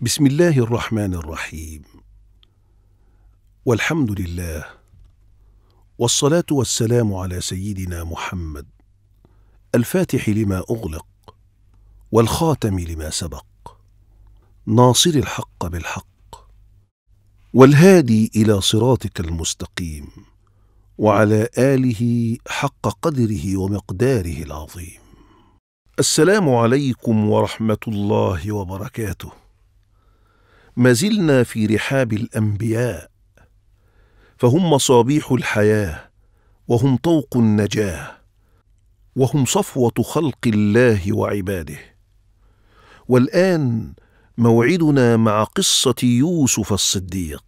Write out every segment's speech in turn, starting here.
بسم الله الرحمن الرحيم. والحمد لله والصلاة والسلام على سيدنا محمد الفاتح لما أغلق والخاتم لما سبق ناصر الحق بالحق والهادي إلى صراطك المستقيم وعلى آله حق قدره ومقداره العظيم. السلام عليكم ورحمة الله وبركاته. ما زلنا في رحاب الأنبياء فهم مصابيح الحياة وهم طوق النجاة وهم صفوة خلق الله وعباده. والآن موعدنا مع قصة يوسف الصديق.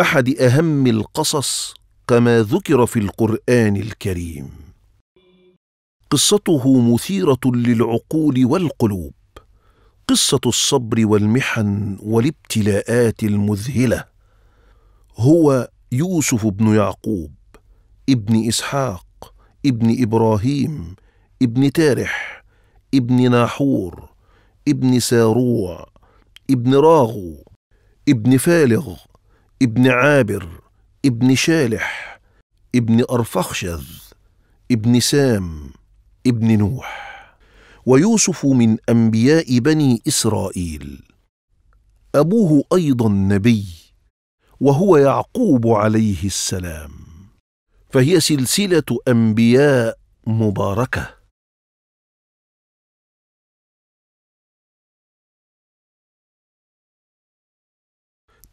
أحد أهم القصص كما ذكر في القرآن الكريم. قصته مثيرة للعقول والقلوب. قصة الصبر والمحن والابتلاءات المذهلة. هو يوسف بن يعقوب ابن إسحاق ابن إبراهيم ابن تارح ابن ناحور ابن ساروع ابن راغو ابن فالغ ابن عابر ابن شالح ابن أرفخشذ ابن سام ابن نوح. ويوسف من أنبياء بني إسرائيل. أبوه أيضا نبي وهو يعقوب عليه السلام. فهي سلسلة أنبياء مباركة.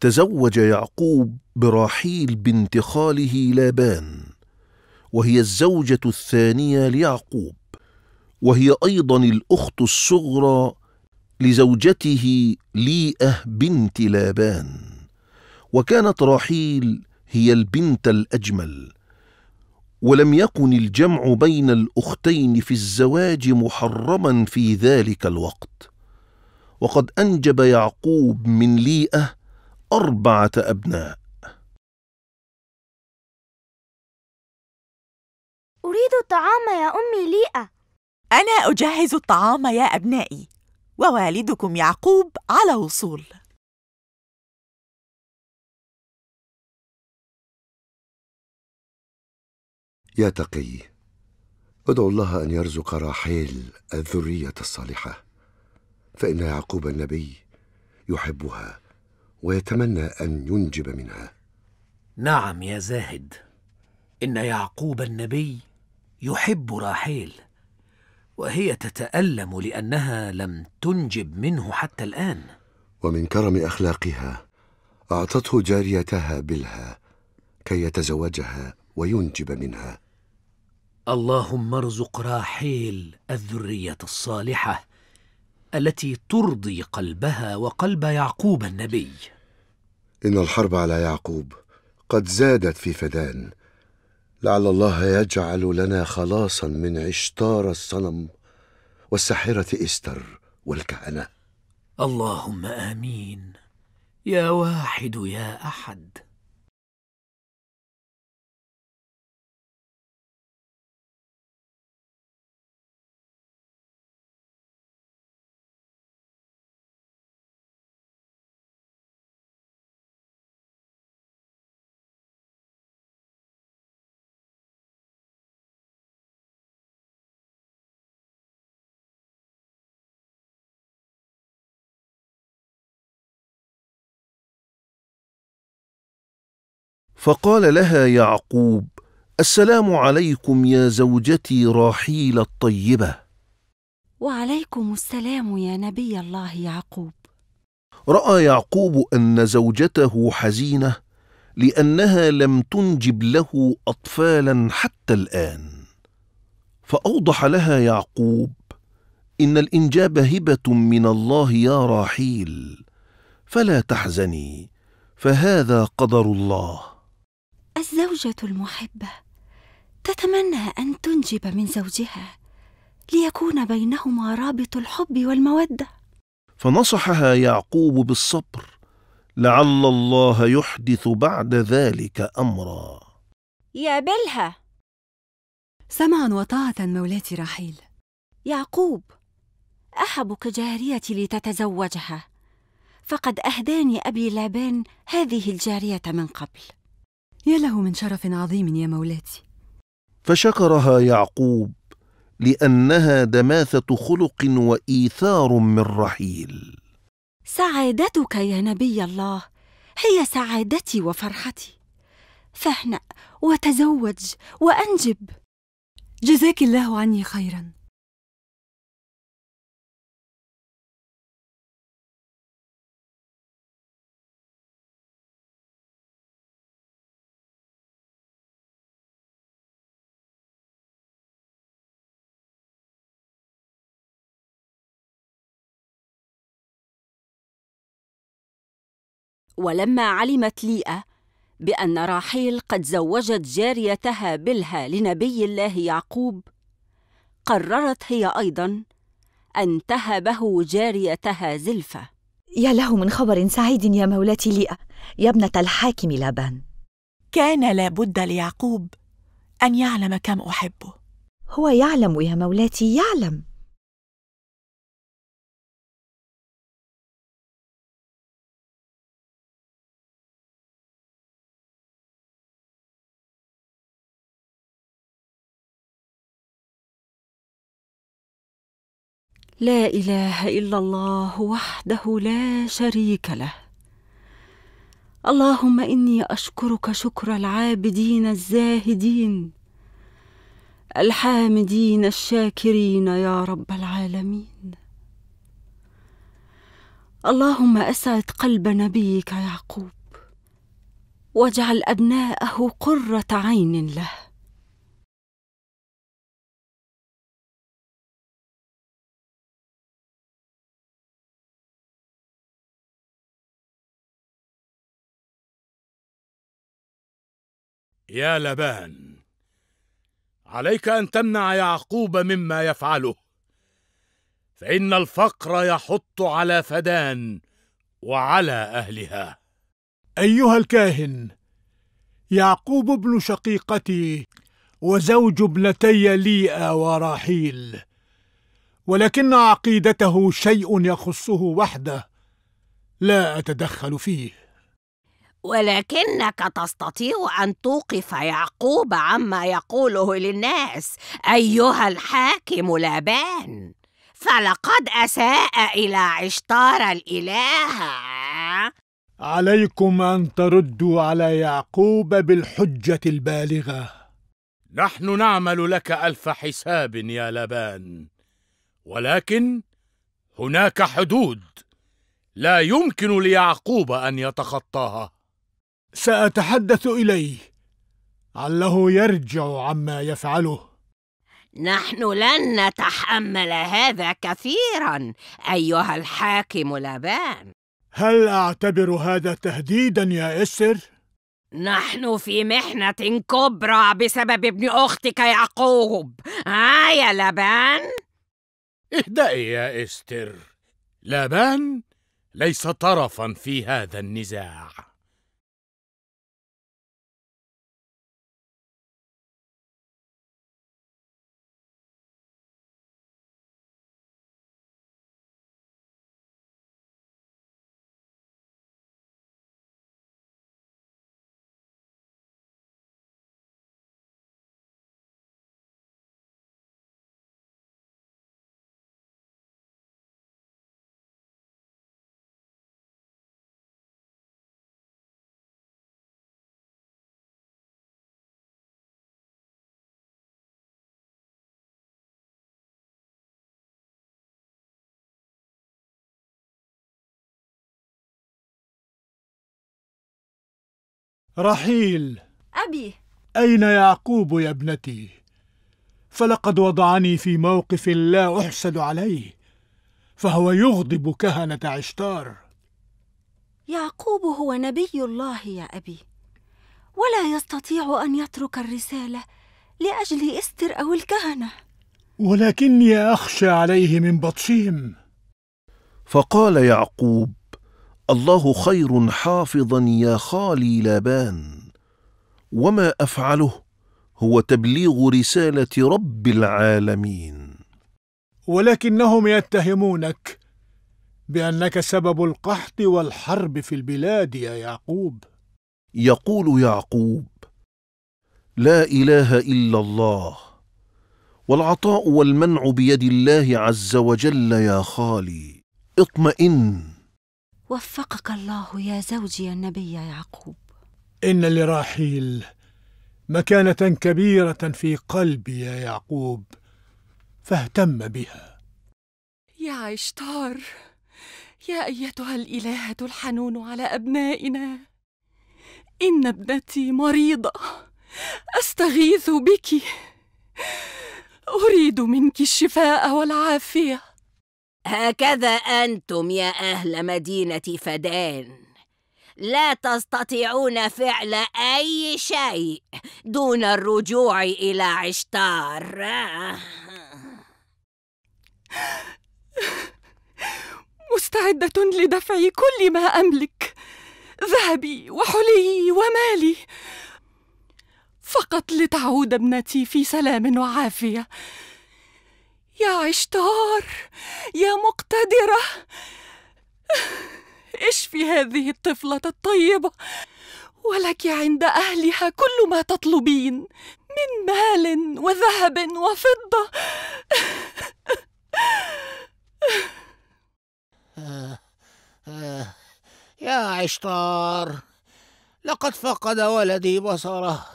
تزوج يعقوب براحيل بنت خاله لابان وهي الزوجة الثانية ليعقوب. وهي أيضا الأخت الصغرى لزوجته ليئة بنت لابان وكانت راحيل هي البنت الأجمل ولم يكن الجمع بين الأختين في الزواج محرما في ذلك الوقت. وقد أنجب يعقوب من ليئة أربعة أبناء. أريد الطعام يا أمي ليئة. أنا أجهز الطعام يا أبنائي ووالدكم يعقوب على وصول. يا تقي ادعو الله أن يرزق راحيل الذرية الصالحة فإن يعقوب النبي يحبها ويتمنى أن ينجب منها. نعم يا زاهد إن يعقوب النبي يحب راحيل. وهي تتألم لأنها لم تنجب منه حتى الآن. ومن كرم أخلاقها أعطته جاريتها بلها كي يتزوجها وينجب منها. اللهم ارزق راحيل الذرية الصالحة التي ترضي قلبها وقلب يعقوب النبي. إن الحرب على يعقوب قد زادت في فدان لعل الله يجعل لنا خلاصا من عشتار الصنم والساحرة إستر والكهنة. اللهم آمين. يا واحد يا أحد. فقال لها يعقوب السلام عليكم يا زوجتي راحيل الطيبة. وعليكم السلام يا نبي الله يعقوب. رأى يعقوب أن زوجته حزينة لأنها لم تنجب له اطفالا حتى الآن. فأوضح لها يعقوب إن الإنجاب هبة من الله يا راحيل فلا تحزني فهذا قدر الله. الزوجة المحبة. تتمنى أن تنجب من زوجها ليكون بينهما رابط الحب والمودة. فنصحها يعقوب بالصبر لعل الله يحدث بعد ذلك أمرا. يا بلها سمعا وطاعة مولاتي راحيل يعقوب أحبك جاريتي لتتزوجها. فقد أهداني أبي لابان هذه الجارية من قبل. يا له من شرف عظيم يا مولاتي. فشكرها يعقوب لأنها دماثة خلق وإيثار من رحيل. سعادتك يا نبي الله هي سعادتي وفرحتي. فاهنأ وتزوج وأنجب. جزاك الله عني خيرا. ولما علمت ليئة بأن راحيل قد زوجت جاريتها بلها لنبي الله يعقوب قررت هي أيضا أن تهبه جاريتها زلفة. يا له من خبر سعيد يا مولاتي ليئة يا ابنة الحاكم لابان كان لابد ليعقوب أن يعلم كم أحبه. هو يعلم يا مولاتي يعلم. لا إله إلا الله وحده لا شريك له. اللهم إني أشكرك شكر العابدين الزاهدين الحامدين الشاكرين يا رب العالمين. اللهم أسعد قلب نبيك يعقوب واجعل أبناءه قرة عين له. يا لبان عليك أن تمنع يعقوب مما يفعله. فإن الفقر يحط على فدان وعلى أهلها. أيها الكاهن يعقوب ابن شقيقتي وزوج ابنتي ليئة وراحيل ولكن عقيدته شيء يخصه وحده لا أتدخل فيه. ولكنك تستطيع أن توقف يعقوب عما يقوله للناس. أيها الحاكم لابان فلقد أساء إلى عشتار الإله. عليكم أن تردوا على يعقوب بالحجة البالغة. نحن نعمل لك ألف حساب يا لبان ولكن هناك حدود لا يمكن ليعقوب أن يتخطاها. سأتحدث إليه. عله يرجع عما يفعله. نحن لن نتحمل هذا كثيرا أيها الحاكم لابان هل أعتبر هذا تهديدا يا استر نحن في محنة كبرى بسبب ابن أختك يعقوب. ها يا لبان. اهدئي يا إستر. لابان ليس طرفا في هذا النزاع. رحيل. أبي. أين يعقوب يا ابنتي؟ فلقد وضعني في موقف لا أحسد عليه فهو يغضب كهنة عشتار. يعقوب هو نبي الله يا أبي. ولا يستطيع أن يترك الرسالة لأجل إستر أو الكهنة. ولكني أخشى عليه من بطشهم. فقال يعقوب الله خير حافظا يا خالي لابان. وما أفعله هو تبليغ رسالة رب العالمين. ولكنهم يتهمونك بأنك سبب القحط والحرب في البلاد يا يعقوب. يقول يعقوب لا إله إلا الله والعطاء والمنع بيد الله عز وجل يا خالي. اطمئن. وفقك الله يا زوجي النبي يعقوب. إن لراحيل مكانة كبيرة في قلبي يا يعقوب فاهتم بها. يا عشتار يا أيتها الإلهة الحنون على أبنائنا. إن ابنتي مريضة أستغيث بك. أريد منك الشفاء والعافية. هكذا أنتم يا أهل مدينة فدان. لا تستطيعون فعل أي شيء دون الرجوع إلى عشتار. مستعدة لدفع كل ما أملك ذهبي وحلي ومالي. فقط لتعود ابنتي في سلام وعافية. يا عشتار يا مقتدرة. اشفي هذه الطفلة الطيبة؟ ولك عند أهلها كل ما تطلبين من مال وذهب وفضة. يا عشتار لقد فقد ولدي بصره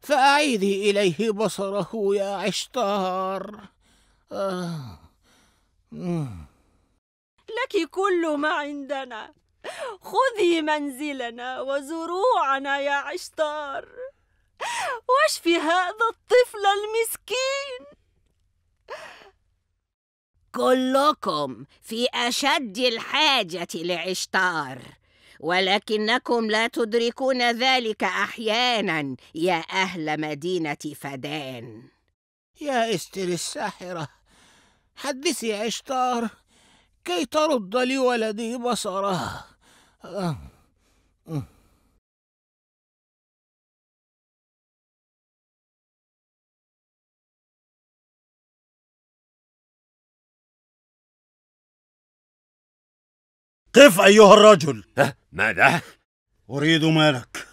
فأعيدي إليه بصره يا عشتار. آه. لك كل ما عندنا. خذي منزلنا وزروعنا يا عشتار. واشفي هذا الطفل المسكين. كلكم في أشد الحاجة لعشتار ولكنكم لا تدركون ذلك أحيانا يا أهل مدينة فدان. يا استر الساحرة حدثي عشتار كي ترد لولدي بصره آه. آه. قف أيها الرجل ماذا؟ أريد مالك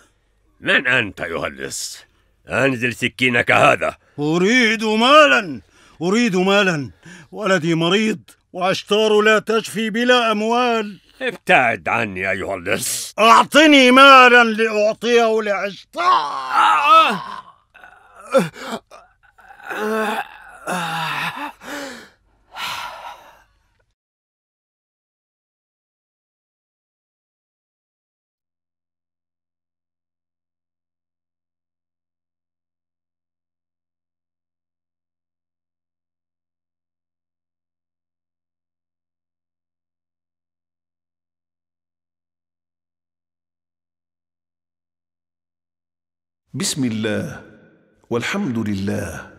من أنت أيها اللص؟ أنزل سكينك هذا أريد مالا أريد مالا. ولدي مريض وأشتار لا تشفي بلا أموال. ابتعد عني أيها اللص أعطني مالا لأعطيه لعشتار بسم الله والحمد لله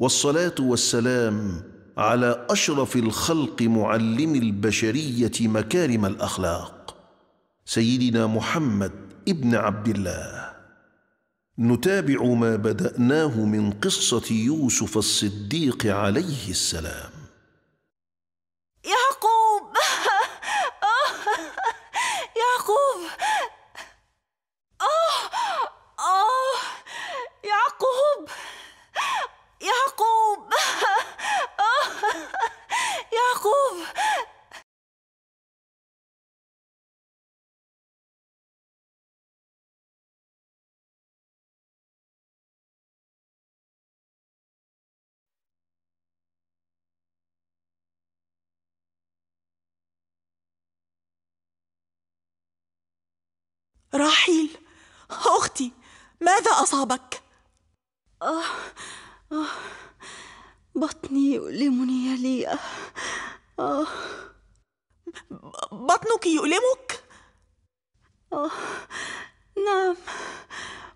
والصلاة والسلام على أشرف الخلق معلم البشرية مكارم الأخلاق سيدنا محمد ابن عبد الله. نتابع ما بدأناه من قصة يوسف الصديق عليه السلام يعقوب يعقوب آه آه يعقوب يعقوب آه يعقوب راحيل أختي ماذا أصابك؟ آه آه بطني يؤلمني يا ليئة آه. بطنك يؤلمك؟ آه نعم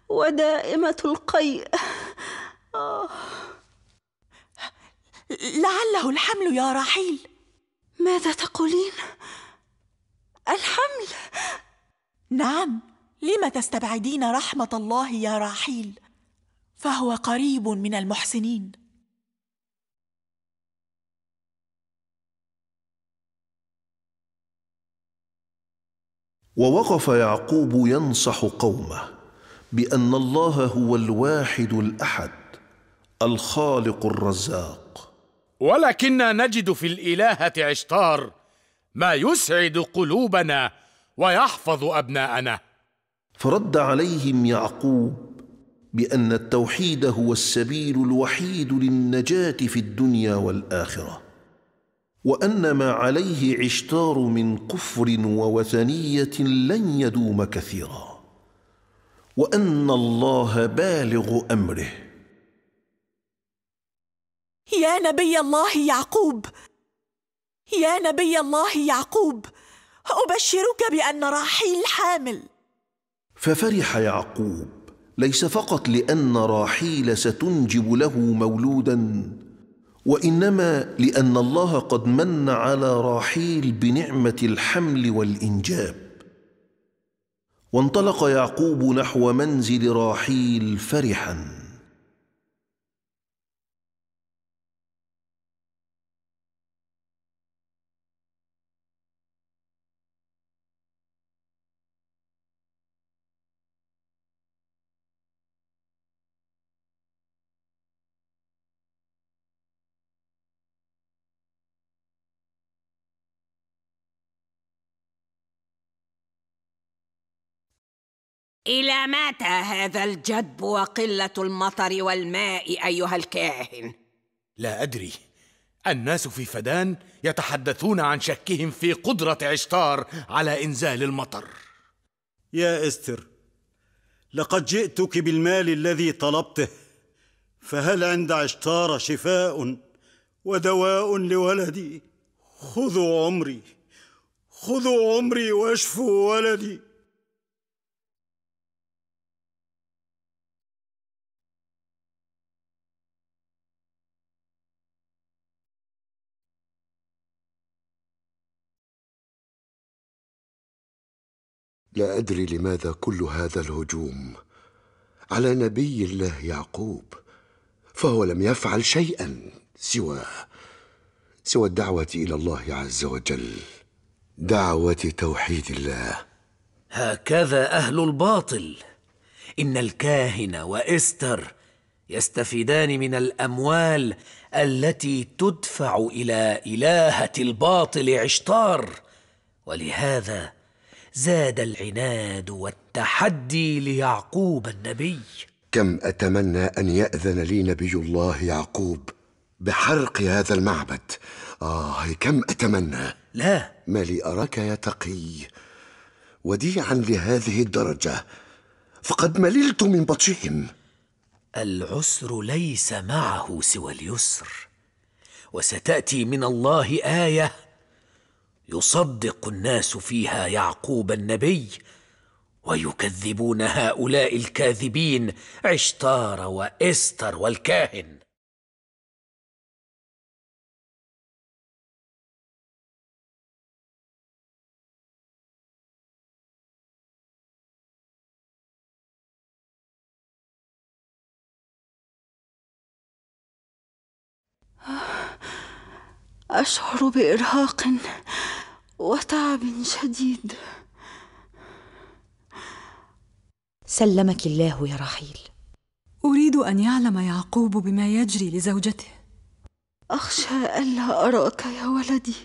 ودائمة القيء آه. لعله الحمل يا راحيل ماذا تقولين؟ الحمل. نعم لم تستبعدين رحمة الله يا راحيل؟ فهو قريب من المحسنين. ووقف يعقوب ينصح قومه بأن الله هو الواحد الأحد الخالق الرزاق. ولكننا نجد في الالهه عشتار ما يسعد قلوبنا ويحفظ أبناءنا. فرد عليهم يعقوب بأن التوحيد هو السبيل الوحيد للنجاة في الدنيا والآخرة وأن ما عليه عشتار من كفر ووثنية لن يدوم كثيرا وأن الله بالغ أمره. يا نبي الله يعقوب يا نبي الله يعقوب ابشرك بأن راحيل حامل ففرح يعقوب ليس فقط لأن راحيل ستنجب له مولودا وإنما لأن الله قد من على راحيل بنعمة الحمل والإنجاب. وانطلق يعقوب نحو منزل راحيل فرحا. إلى متى هذا الجدب وقلة المطر والماء أيها الكاهن؟ لا أدري. الناس في فدان يتحدثون عن شكهم في قدرة عشتار على إنزال المطر. يا إستر لقد جئتك بالمال الذي طلبته فهل عند عشتار شفاء ودواء لولدي؟ خذوا عمري خذوا عمري واشفوا ولدي. لا أدري لماذا كل هذا الهجوم على نبي الله يعقوب فهو لم يفعل شيئا سوى سوى الدعوة إلى الله عز وجل دعوة توحيد الله. هكذا أهل الباطل. إن الكاهن وإستر يستفيدان من الأموال التي تدفع إلى إلهة الباطل عشتار ولهذا زاد العناد والتحدي ليعقوب النبي. كم أتمنى أن يأذن لي نبي الله يعقوب بحرق هذا المعبد. آه كم أتمنى. لا. ما لي أراك يا تقي وديعا لهذه الدرجة فقد مللت من بطشهم. العسر ليس معه سوى اليسر وستأتي من الله آية يصدق الناس فيها يعقوب النبي ويكذبون هؤلاء الكاذبين عشتار وإستر والكاهن. أشعر بإرهاق وتعب شديد. سلمك الله يا رحيل. أريد أن يعلم يعقوب بما يجري لزوجته. أخشى ألا أراك يا ولدي.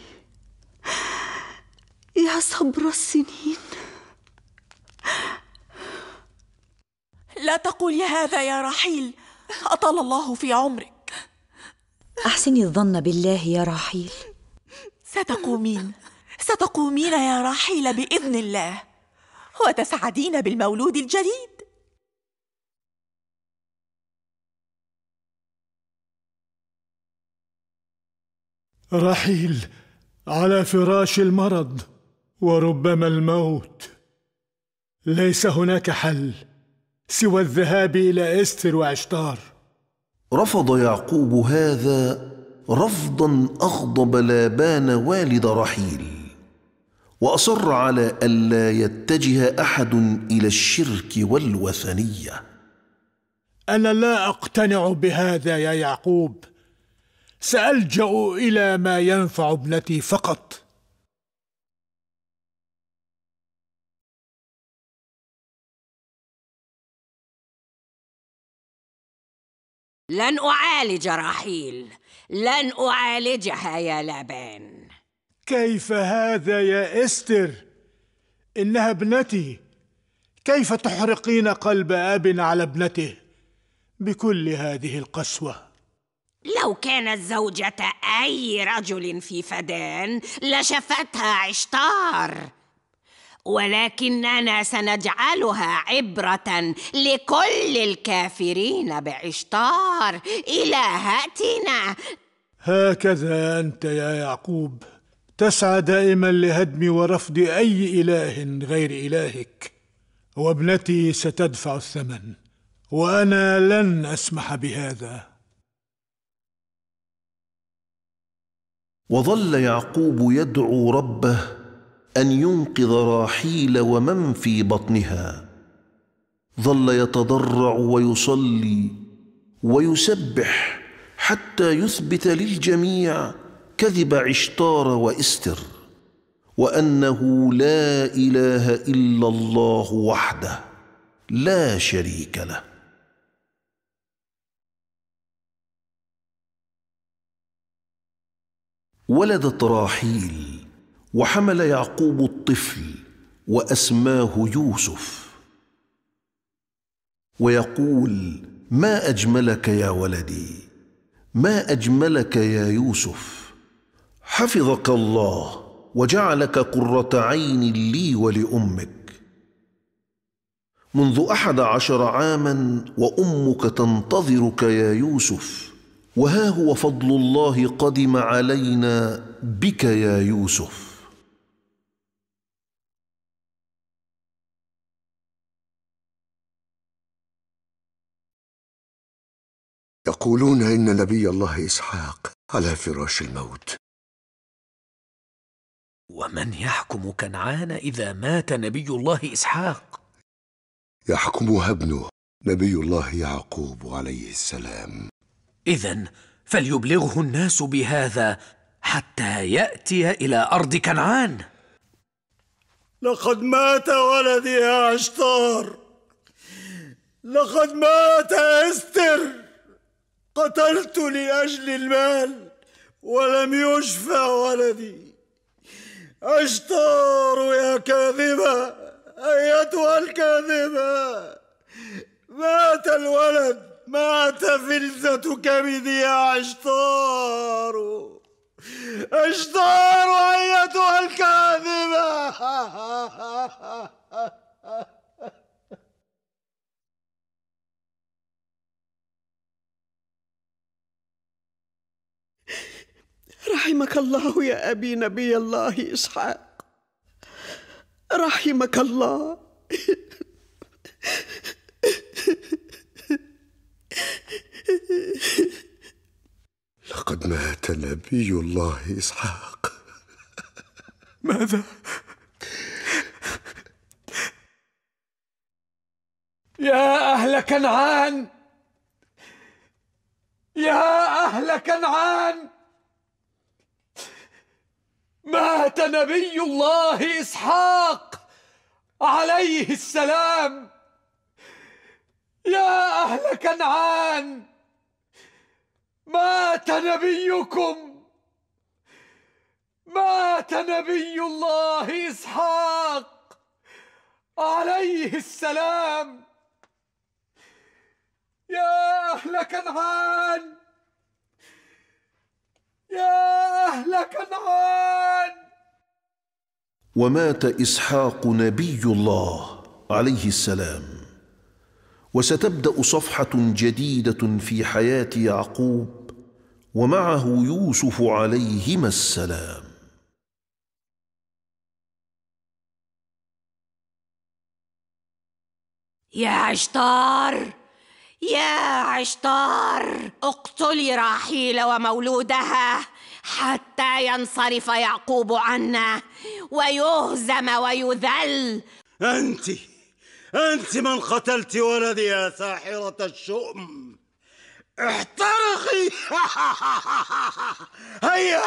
يا صبر السنين. لا تقولي هذا يا رحيل. أطال الله في عمرك. احسني الظن بالله يا راحيل ستقومين. ستقومين يا رحيل بإذن الله. وتسعدين بالمولود الجديد رحيل على فراش المرض وربما الموت. ليس هناك حل سوى الذهاب إلى إستر وعشتار رفض يعقوب هذا رفضا أغضب لابان والد رحيل وأصر على الا يتجه أحد إلى الشرك والوثنية. أنا لا أقتنع بهذا يا يعقوب. سألجأ إلى ما ينفع ابنتي فقط. لن أعالج راحيل لن أعالجها يا لابان كيف هذا يا إستر؟ انها ابنتي كيف تحرقين قلب أب على ابنته؟ بكل هذه القسوة. لو كانت زوجة أي رجل في فدان لشفتها عشتار. ولكننا سنجعلها عبرة لكل الكافرين بعشتار. إلهتنا. هكذا أنت يا يعقوب. تسعى دائما لهدم ورفض أي إله غير إلهك. وابنتي ستدفع الثمن وأنا لن أسمح بهذا. وظل يعقوب يدعو ربه أن ينقذ راحيل ومن في بطنها. ظل يتضرع ويصلي ويسبح حتى يثبت للجميع كذب عشتار وإستر وأنه لا إله إلا الله وحده لا شريك له. ولدت راحيل وحمل يعقوب الطفل وأسماه يوسف. ويقول ما أجملك يا ولدي؟ ما أجملك يا يوسف؟ حفظك الله وجعلك قرة عين لي ولأمك. منذ أحد عشر عاما وأمك تنتظرك يا يوسف وها هو فضل الله قدم علينا بك يا يوسف. يقولون إن نبي الله إسحاق على فراش الموت. ومن يحكم كنعان إذا مات نبي الله إسحاق؟ يحكمها ابنه نبي الله يعقوب عليه السلام. اذا فليبلغه الناس بهذا حتى يأتي إلى أرض كنعان. لقد مات ولدي يا عشتار لقد مات إستر. قتلت لأجل المال ولم يشفى ولدي. عشتار يا كاذبة أيتها الكاذبة. مات الولد مات فلذة كبدي يا عشتار عشتار أيتها الكاذبة. رحمك الله يا أبي نبي الله إسحاق. رحمك الله. لقد مات نبي الله إسحاق. ماذا؟ يا أهل كنعان! يا أهل كنعان! مات نبي الله إسحاق عليه السلام. يا أهل كنعان مات نبيكم. مات نبي الله إسحاق عليه السلام. يا أهل كنعان يا أهل كنعان. ومات إسحاق نبي الله عليه السلام. وستبدأ صفحة جديدة في حياة يعقوب ومعه يوسف عليهما السلام. يا عشتار يا عشتار اقتلي راحيل ومولودها. حتى ينصرف يعقوب عنا ويهزم ويذل. أنت أنت من قتلت ولدي يا ساحرة الشؤم. احترقي. هيا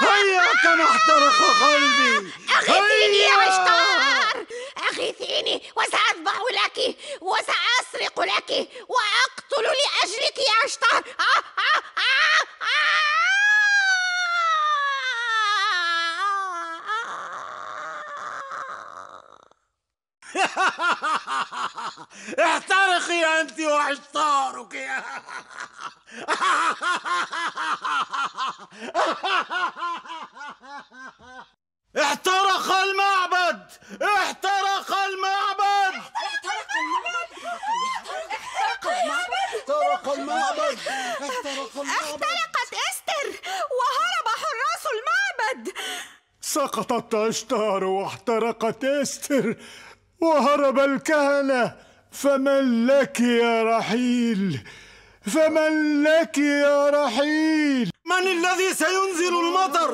هيا كما احترق قلبي. أغثيني يا هيا. عشتار أغثيني وسأذبح لك وسأسرق لك وأقتل أقتل لأجلك يا عشتار آه آه آه. احترقي أنت وعشتارك يا احترق المعبد! احترق المعبد! احترق المعبد! احترق المعبد! احترق احترقت إستر وهرب حراس المعبد! سقطت عشتار واحترقت إستر وهرب الكهنة. فمن لك يا رحيل؟ فمن لك يا رحيل؟ من الذي سينزل المطر؟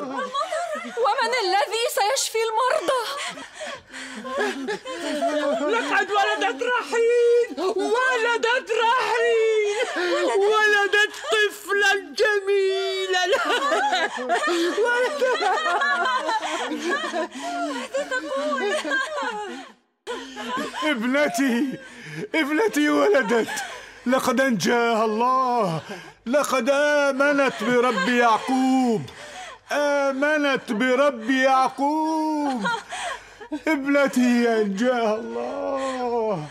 ومن الذي سيشفي المرضى؟ لقد ولدت رحيل ولدت رحيل ولدت طفلا جميلا ابنتي ابنتي ولدت. لقد أنجاها الله. لقد آمنت برب يعقوب. آمنت برب يعقوب. ابنتي أنجاها الله.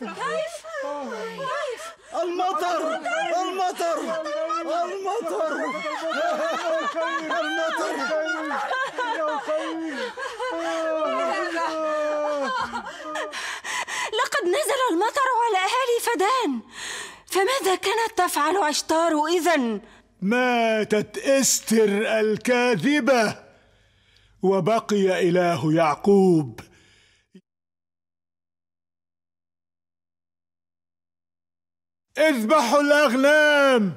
كيف؟ كيف؟ المطر المطر المطر لقد نزل المطر على أهالي فدان فماذا كانت تفعل عشتار إذن؟ ماتت إستر الكاذبة وبقي إله يعقوب اذبحوا الأغنام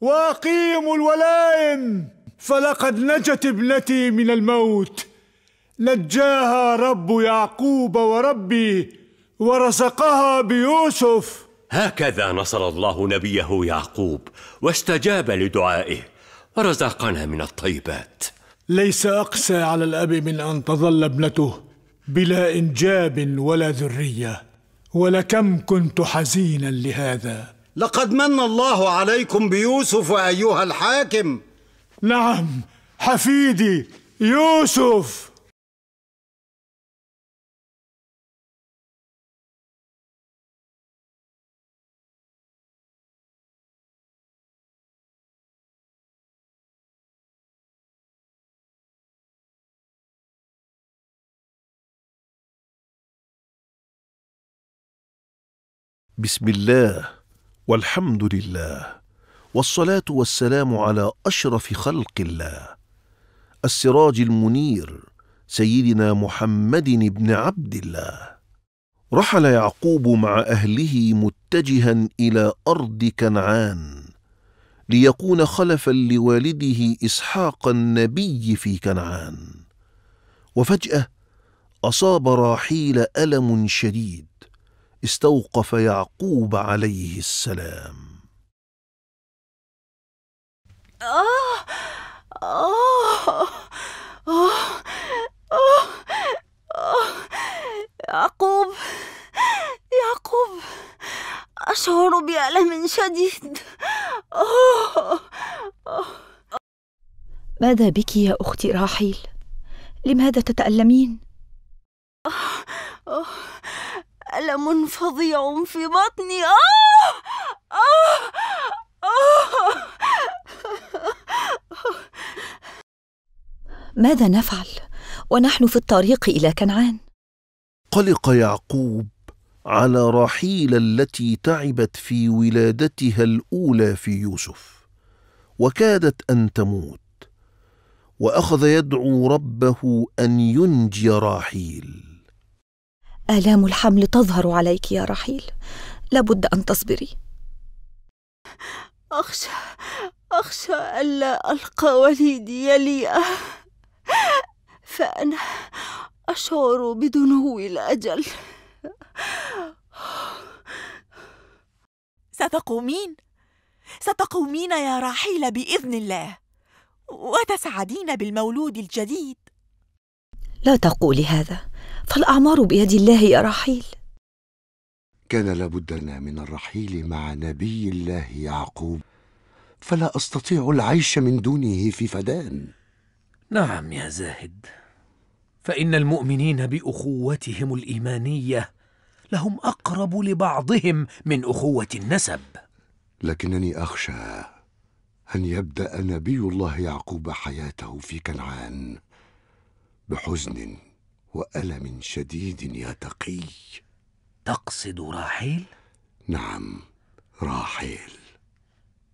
وأقيموا الولائم. فلقد نجت ابنتي من الموت. نجاها رب يعقوب وربي ورزقها بيوسف. هكذا نصر الله نبيه يعقوب واستجاب لدعائه. ورزقنا من الطيبات. ليس أقسى على الأب من أن تظل ابنته بلا إنجاب ولا ذرية. ولكم كنت حزينا لهذا. لقد من الله عليكم بيوسف أيها الحاكم. نعم حفيدي يوسف. بسم الله والحمد لله والصلاة والسلام على أشرف خلق الله. السراج المنير سيدنا محمد بن عبد الله. رحل يعقوب مع أهله متجها إلى أرض كنعان ليكون خلفا لوالده إسحاق النبي في كنعان. وفجأة أصاب راحيل ألم شديد. استوقف يعقوب عليه السلام آه آه آه آه آه يعقوب يعقوب أشعر بألم شديد آه آه ماذا بك يا أختي راحيل؟ لماذا تتألمين؟ آه ألم فظيع في بطني. آه! آه! آه! ماذا نفعل؟ ونحن في الطريق إلى كنعان؟ قلق يعقوب على راحيل التي تعبت في ولادتها الأولى في يوسف وكادت أن تموت وأخذ يدعو ربه أن ينجي راحيل. آلام الحمل تظهر عليك يا رحيل. لابد أن تصبري. أخشى أخشى ألا ألقى وليدي يليئة فأنا أشعر بدنو الأجل ستقومين؟ ستقومين يا راحيل بإذن الله. وتسعدين بالمولود الجديد. لا تقولي هذا. فالأعمار بيد الله يا رحيل. كان لابد لنا من الرحيل مع نبي الله يعقوب. فلا أستطيع العيش من دونه في فدان. نعم يا زاهد. فإن المؤمنين بأخوتهم الإيمانية لهم أقرب لبعضهم من أخوة النسب. لكنني أخشى أن يبدأ نبي الله يعقوب حياته في كنعان. بحزن وألم شديد يا تقي تقصد راحيل نعم راحيل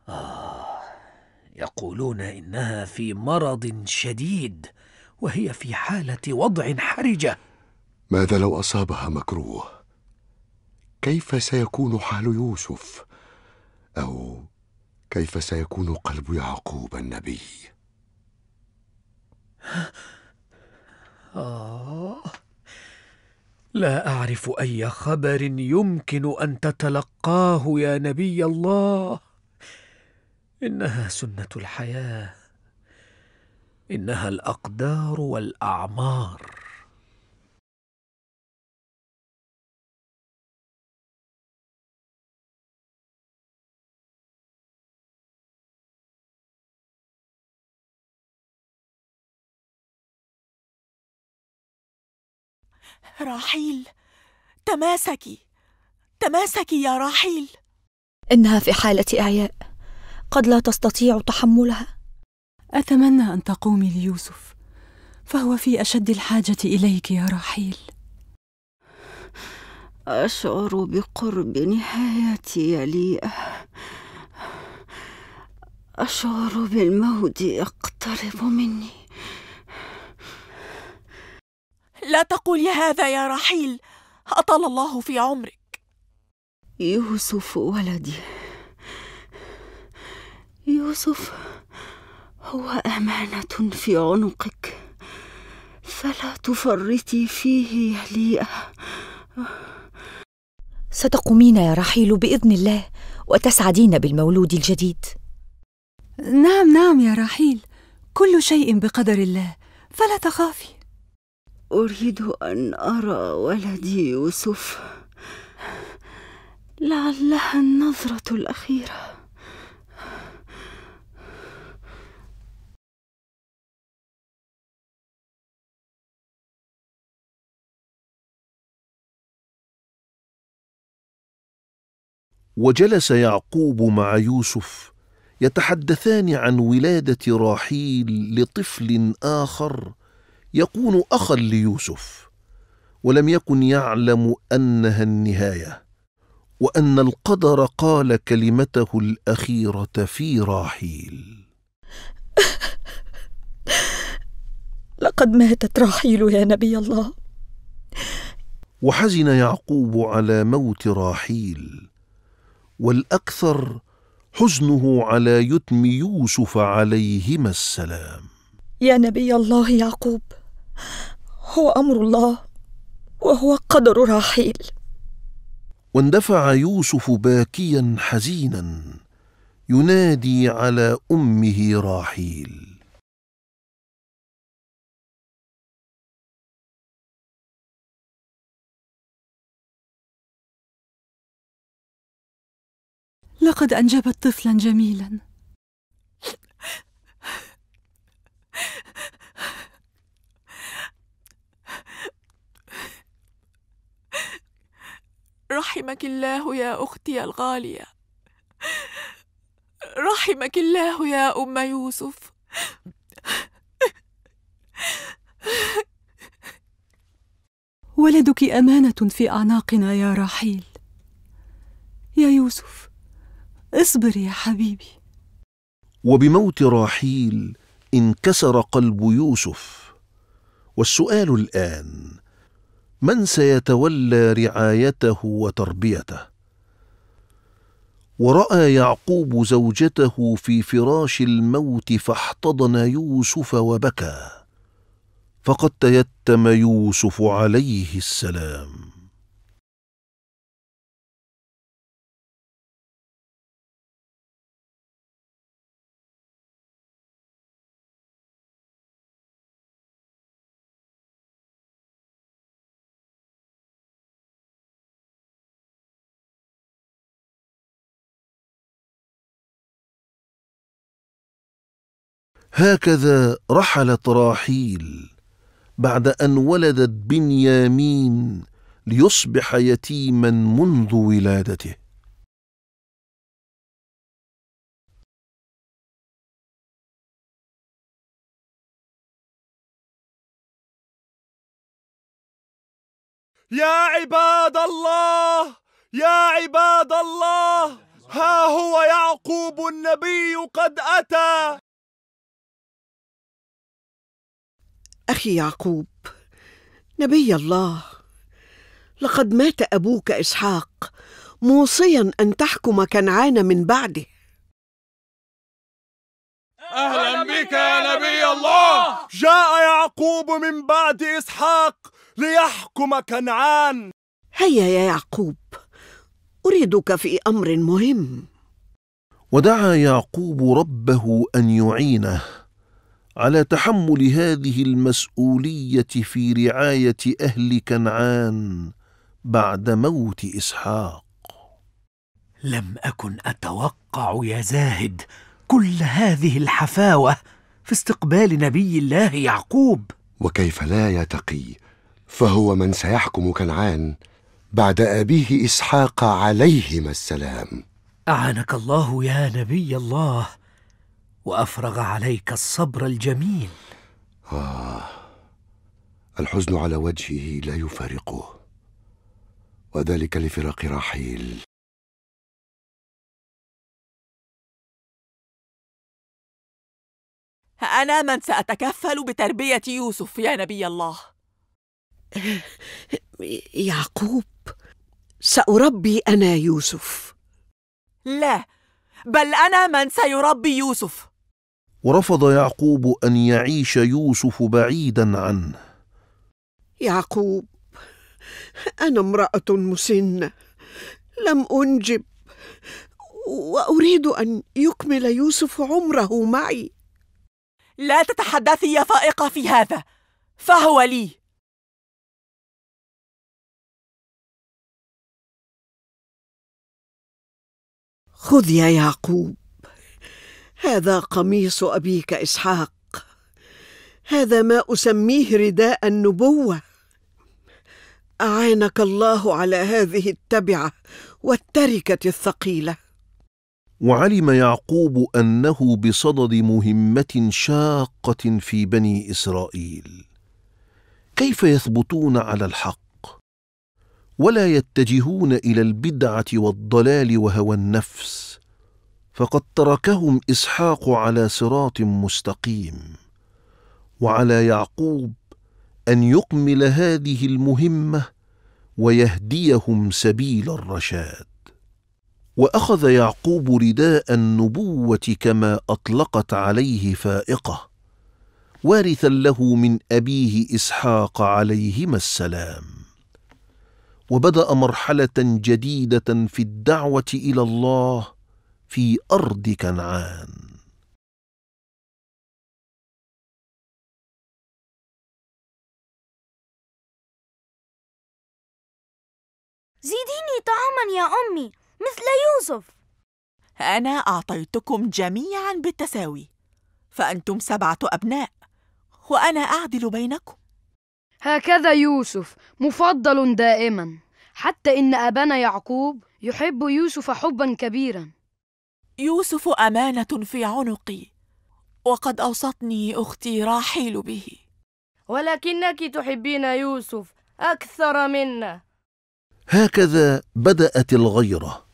آه يقولون إنها في مرض شديد وهي في حالة وضع حرجة ماذا لو أصابها مكروه؟ كيف سيكون حال يوسف؟ أو كيف سيكون قلب يعقوب النبي؟ آه. لا أعرف أي خبر يمكن أن تتلقاه يا نبي الله. إنها سنة الحياة. إنها الأقدار والأعمار. راحيل. تماسكي. تماسكي يا راحيل. إنها في حالة إعياء. قد لا تستطيع تحملها. أتمنى أن تقومي ليوسف. فهو في أشد الحاجة إليك يا راحيل. أشعر بقرب نهايتي يا ليئة أشعر بالموت يقترب مني. لا تقولي هذا يا رحيل. أطال الله في عمرك. يوسف ولدي. يوسف هو أمانة في عنقك. فلا تفرطي فيه يا ليئة. ستقومين يا رحيل بإذن الله وتسعدين بالمولود الجديد. نعم نعم يا رحيل. كل شيء بقدر الله. فلا تخافي. أريد أن أرى ولدي يوسف. لعلها النظرة الأخيرة. وجلس يعقوب مع يوسف يتحدثان عن ولادة راحيل لطفل آخر يكون أخا ليوسف ولم يكن يعلم أنها النهاية وأن القدر قال كلمته الأخيرة في راحيل. لقد ماتت راحيل يا نبي الله. وحزن يعقوب على موت راحيل والأكثر حزنه على يتم يوسف عليهما السلام. يا نبي الله يعقوب هو أمر الله وهو قدر راحيل. واندفع يوسف باكيا حزينا ينادي على أمه راحيل. لقد أنجبت طفلا جميلا. رحمك الله يا أختي الغالية. رحمك الله يا أم يوسف. ولدك أمانة في أعناقنا يا راحيل يا يوسف اصبر يا حبيبي. وبموت راحيل انكسر قلب يوسف. والسؤال الآن من سيتولى رعايته وتربيته؟ ورأى يعقوب زوجته في فراش الموت فاحتضن يوسف وبكى فقد تيتم يوسف عليه السلام. هكذا رحلت راحيل بعد أن ولدت بنيامين ليصبح يتيما منذ ولادته. يا عباد الله يا عباد الله ها هو يعقوب النبي قد أتى. أخي يعقوب نبي الله لقد مات أبوك إسحاق موصيا أن تحكم كنعان من بعده. أهلا بك يا نبي الله. جاء يعقوب من بعد إسحاق ليحكم كنعان. هيا يا يعقوب أريدك في أمر مهم. ودعا يعقوب ربه أن يعينه. على تحمل هذه المسؤولية في رعاية أهل كنعان بعد موت إسحاق. لم أكن أتوقع يا زاهد كل هذه الحفاوة في استقبال نبي الله يعقوب. وكيف لا يا تقي؟ فهو من سيحكم كنعان بعد أبيه إسحاق عليهما السلام. أعانك الله يا نبي الله. وأفرغ عليك الصبر الجميل. آه الحزن على وجهه لا يفارقه وذلك لفراق رحيل. أنا من سأتكفل بتربية يوسف يا نبي الله. يعقوب سأربي أنا يوسف. لا بل أنا من سيربي يوسف. ورفض يعقوب أن يعيش يوسف بعيدا عنه. يعقوب أنا امرأة مسنة لم أنجب وأريد أن يكمل يوسف عمره معي. لا تتحدثي يا فائقة في هذا فهو لي. خذ يا يعقوب. هذا قميص أبيك إسحاق. هذا ما أسميه رداء النبوة. اعانك الله على هذه التبعة والتركة الثقيلة. وعلم يعقوب أنه بصدد مهمة شاقة في بني إسرائيل. كيف يثبتون على الحق؟ ولا يتجهون إلى البدعة والضلال وهوى النفس. فقد تركهم إسحاق على صراط مستقيم وعلى يعقوب أن يكمل هذه المهمة ويهديهم سبيل الرشاد. وأخذ يعقوب رداء النبوة كما أطلقت عليه فائقة وارثا له من أبيه إسحاق عليهما السلام. وبدأ مرحلة جديدة في الدعوة إلى الله في أرض كنعان. زيديني طعاما يا أمي مثل يوسف. أنا أعطيتكم جميعا بالتساوي فأنتم سبعة أبناء وأنا أعدل بينكم. هكذا يوسف مفضل دائما. حتى إن أبانا يعقوب يحب يوسف حبا كبيرا. يوسف أمانة في عنقي وقد أوصتني أختي راحيل به. ولكنك تحبين يوسف أكثر منا. هكذا بدأت الغيرة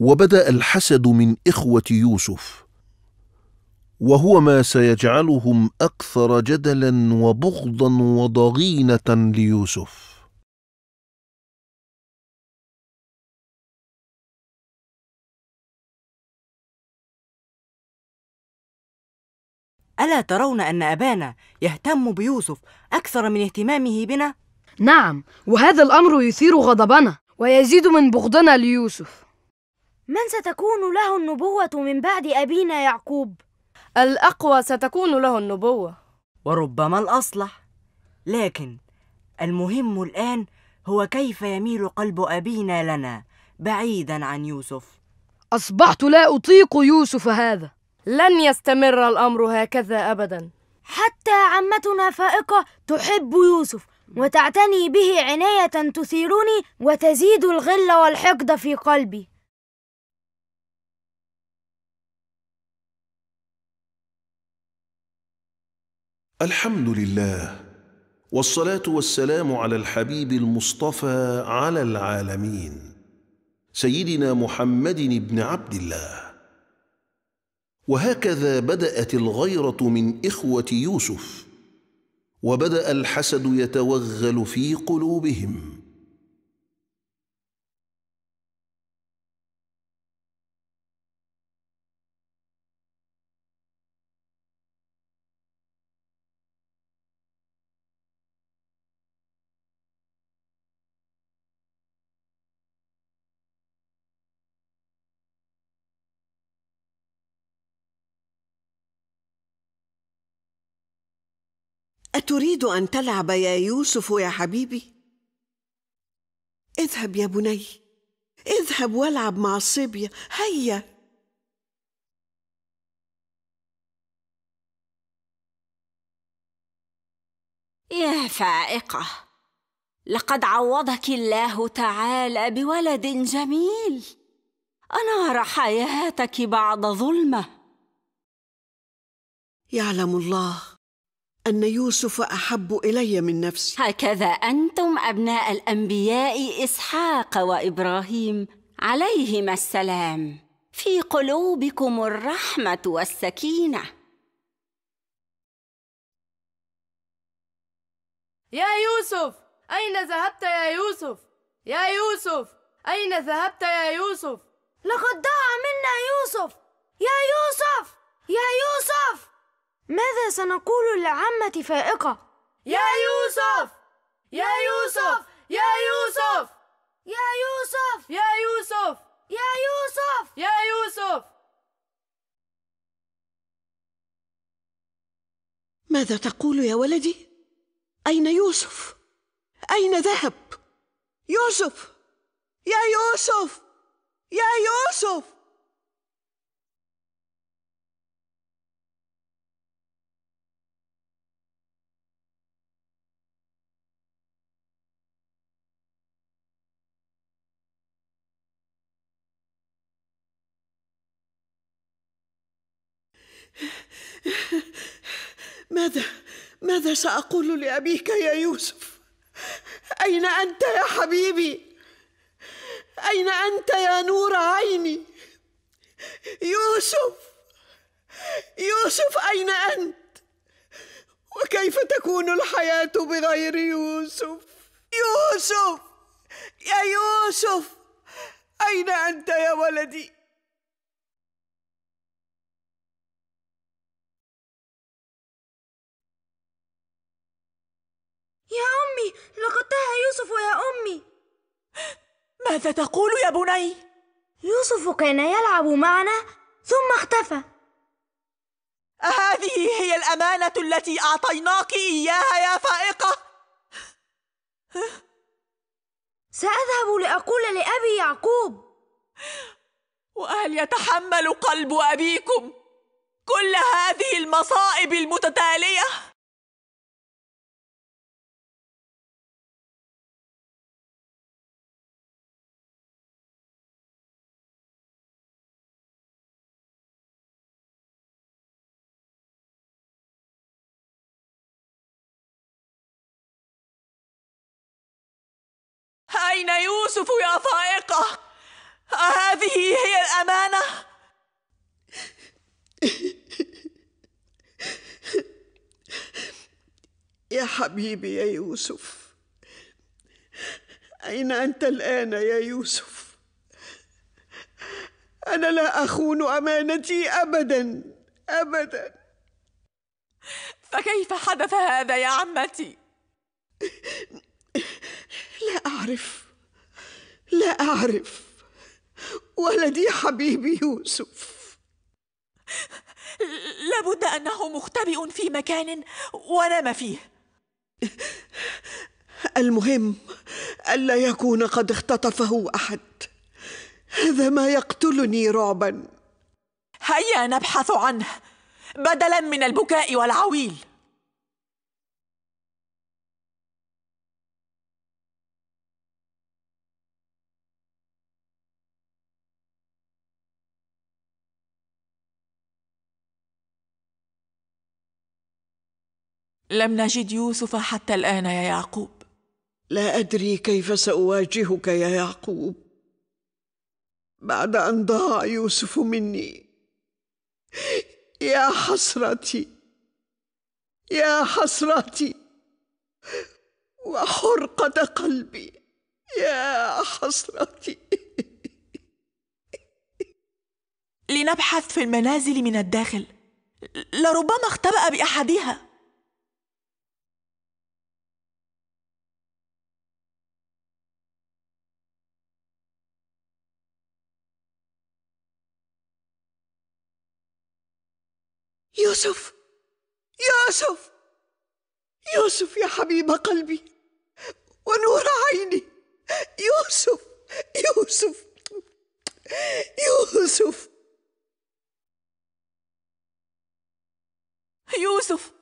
وبدأ الحسد من إخوة يوسف وهو ما سيجعلهم أكثر جدلا وبغضا وضغينة ليوسف. ألا ترون أن أبانا يهتم بيوسف أكثر من اهتمامه بنا؟ نعم وهذا الأمر يثير غضبنا ويزيد من بغضنا ليوسف. من ستكون له النبوة من بعد أبينا يعقوب؟ الأقوى ستكون له النبوة. وربما الأصلح. لكن المهم الآن هو كيف يميل قلب أبينا لنا بعيدا عن يوسف. أصبحت لا أطيق يوسف هذا. لن يستمر الأمر هكذا أبدا. حتى عمتنا فائقة تحب يوسف وتعتني به عناية تثيرني وتزيد الغل والحقد في قلبي. الحمد لله والصلاة والسلام على الحبيب المصطفى على العالمين سيدنا محمد بن عبد الله. وهكذا بدأت الغيرة من إخوة يوسف وبدأ الحسد يتوغل في قلوبهم. أتريد أن تلعب يا يوسف يا حبيبي؟ اذهب يا بني. اذهب والعب مع الصبية هيا. يا فائقة لقد عوضك الله تعالى بولد جميل. أنار حياتك بعد ظلمة. يعلم الله أن يوسف أحب إلي من نفسي. هكذا أنتم أبناء الأنبياء إسحاق وإبراهيم. عليهما السلام. في قلوبكم الرحمة والسكينة. يا يوسف أين ذهبت يا يوسف؟ يا يوسف أين ذهبت يا يوسف؟ لقد ضاع منا يوسف. يا يوسف يا يوسف! ماذا سنقول لعمة فائقة؟ يا يوسف! يا يوسف! يا يوسف! يا يوسف! يا يوسف! يا يوسف! يا يوسف! ماذا تقول يا ولدي؟ أين يوسف؟ أين ذهب؟ يوسف! يا يوسف! يا يوسف! ماذا ماذا سأقول لأبيك يا يوسف؟ أين أنت يا حبيبي؟ أين أنت يا نور عيني؟ يوسف! يوسف أين أنت؟ وكيف تكون الحياة بغير يوسف؟ يوسف! يا يوسف! أين أنت يا ولدي؟ يا أمي لقد تاه يوسف يا أمي ماذا تقول يا بني؟ يوسف كان يلعب معنا ثم اختفى هذه هي الأمانة التي أعطيناك إياها يا فائقة سأذهب لأقول لأبي يعقوب وهل يتحمل قلب أبيكم كل هذه المصائب المتتالية؟ أين يوسف يا فائقة؟ هذه هي الأمانة؟ يا حبيبي يا يوسف أين أنت الآن يا يوسف؟ أنا لا أخون أمانتي أبدا أبدا فكيف حدث هذا يا عمتي؟ لا أعرف لا أعرف. ولدي حبيبي يوسف. لابد أنه مختبئ في مكان ونام فيه. المهم ألا يكون قد اختطفه أحد. هذا ما يقتلني رعبا. هيا نبحث عنه بدلا من البكاء والعويل. لم نجد يوسف حتى الآن يا يعقوب. لا أدري كيف سأواجهك يا يعقوب. بعد أن ضاع يوسف مني. يا حسرتي. يا حسرتي. وحرقة قلبي. يا حسرتي. لنبحث في المنازل من الداخل. لربما اختبأ بأحدها. يوسف يوسف يوسف يا حبيب قلبي ونور عيني يوسف يوسف يوسف. يوسف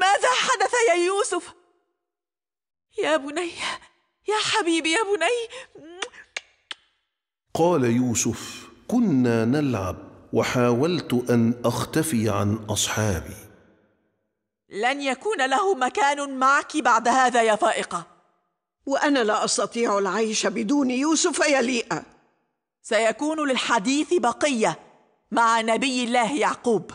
ماذا حدث يا يوسف؟ يا بني يا حبيبي يا بني. قال يوسف كنا نلعب. وحاولت أن أختفي عن أصحابي. لن يكون له مكان معك بعد هذا يا فائقة. وأنا لا أستطيع العيش بدون يوسف يا ليئه سيكون للحديث بقية مع نبي الله يعقوب.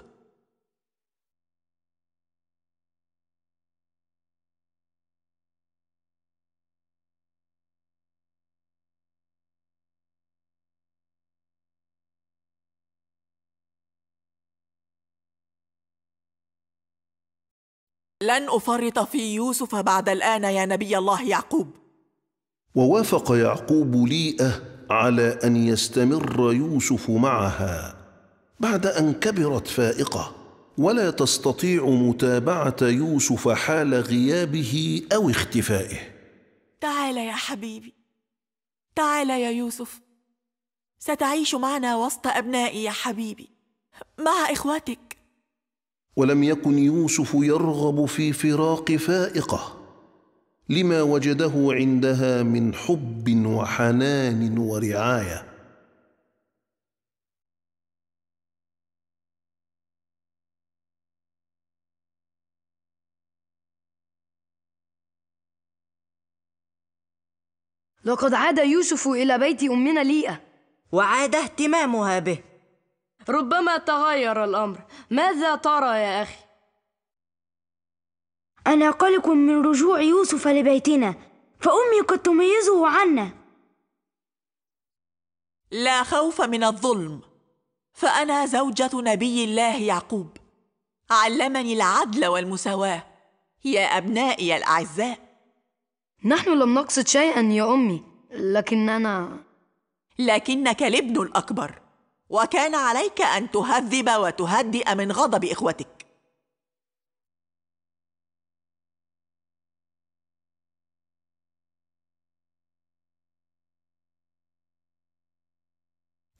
لن أفرط في يوسف بعد الآن يا نبي الله يعقوب. ووافق يعقوب ليئة على أن يستمر يوسف معها بعد أن كبرت فائقة. ولا تستطيع متابعة يوسف حال غيابه أو اختفائه. تعال يا حبيبي تعال يا يوسف. ستعيش معنا وسط أبنائي يا حبيبي مع اخواتك ولم يكن يوسف يرغب في فراق فائقة لما وجده عندها من حب وحنان ورعاية. لقد عاد يوسف إلى بيت أمنا ليئة. وعاد اهتمامها به. ربما تغير الأمر. ماذا ترى يا أخي؟ أنا قلق من رجوع يوسف لبيتنا فأمي قد تميزه عنا. لا خوف من الظلم فأنا زوجة نبي الله يعقوب. علمني العدل والمساواة. يا أبنائي الأعزاء. نحن لم نقصد شيئا يا أمي لكننا لكنك الابن الأكبر. وكان عليك أن تهذب وتهدئ من غضب إخوتك.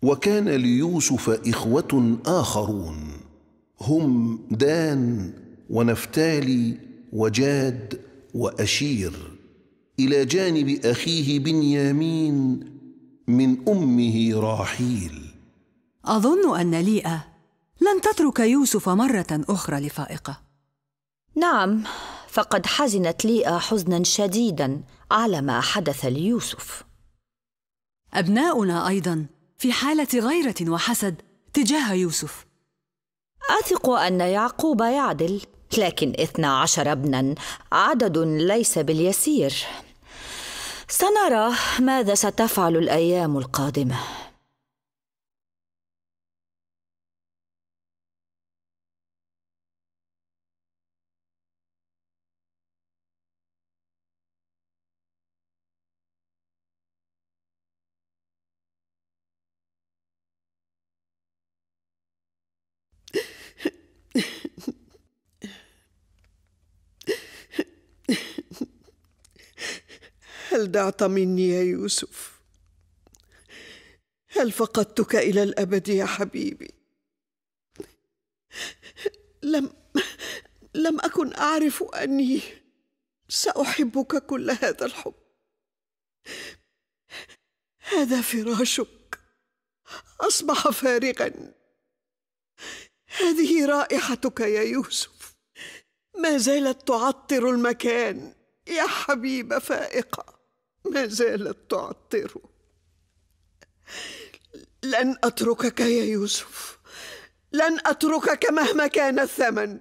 وكان ليوسف إخوة آخرون هم دان ونفتالي وجاد وأشير إلى جانب أخيه بنيامين من أمه راحيل. أظن أن ليئه لن تترك يوسف مرة أخرى لفائقة. نعم فقد حزنت ليئه حزنا شديدا على ما حدث ليوسف. أبناؤنا أيضا في حالة غيرة وحسد تجاه يوسف. أثق أن يعقوب يعدل لكن اثنا عشر ابنا عدد ليس باليسير. سنرى ماذا ستفعل الأيام القادمة. هل دعت مني يا يوسف؟ هل فقدتك إلى الأبد يا حبيبي؟ لم لم أكن أعرف أني سأحبك كل هذا الحب. هذا فراشك. أصبح فارغا. هذه رائحتك يا يوسف. ما زالت تعطر المكان يا حبيب فائقة. ما زالت تعطره. لن أتركك يا يوسف. لن أتركك مهما كان الثمن.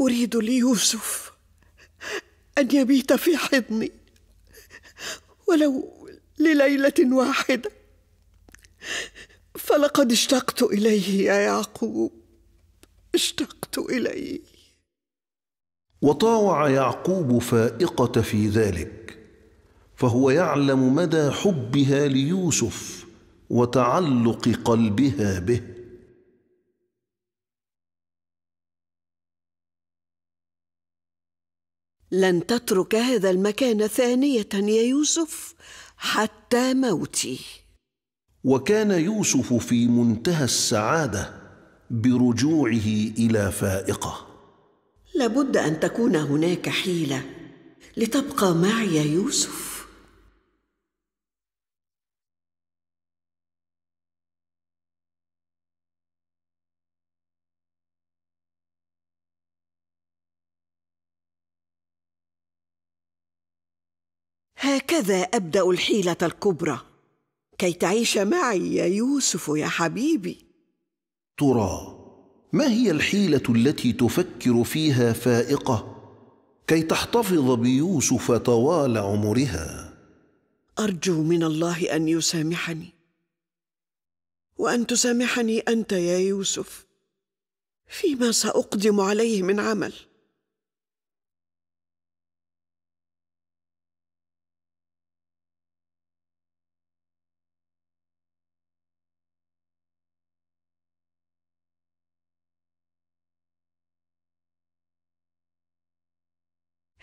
أريد ليوسف أن يبيت في حضني ولو لليلة واحدة. فلقد اشتقت إليه يا يعقوب اشتقت إليه. وطاوع يعقوب فائقة في ذلك فهو يعلم مدى حبها ليوسف وتعلق قلبها به. لن تترك هذا المكان ثانية يا يوسف حتى موتي. وكان يوسف في منتهى السعادة برجوعه إلى فائقة. لابد أن تكون هناك حيلة لتبقى معي يا يوسف. هكذا أبدأ الحيلة الكبرى. كي تعيش معي يا يوسف يا حبيبي. ترى ما هي الحيلة التي تفكر فيها فائقة؟ كي تحتفظ بيوسف طوال عمرها. أرجو من الله أن يسامحني. وأن تسامحني أنت يا يوسف فيما سأقدم عليه من عمل.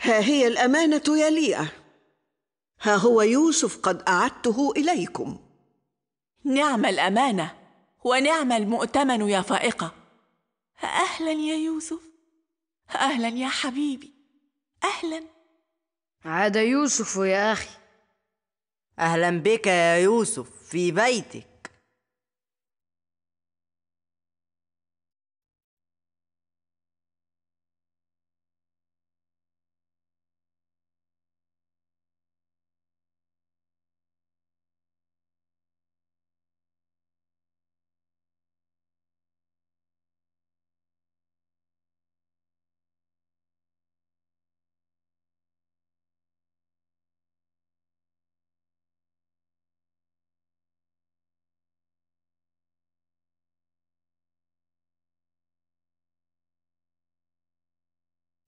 ها هي الأمانة يا ليئة. ها هو يوسف قد أعدته إليكم. نعم الأمانة ونعم المؤتمن يا فائقة. أهلا يا يوسف أهلا يا حبيبي أهلا. عاد يوسف يا أخي. أهلا بك يا يوسف في بيتك.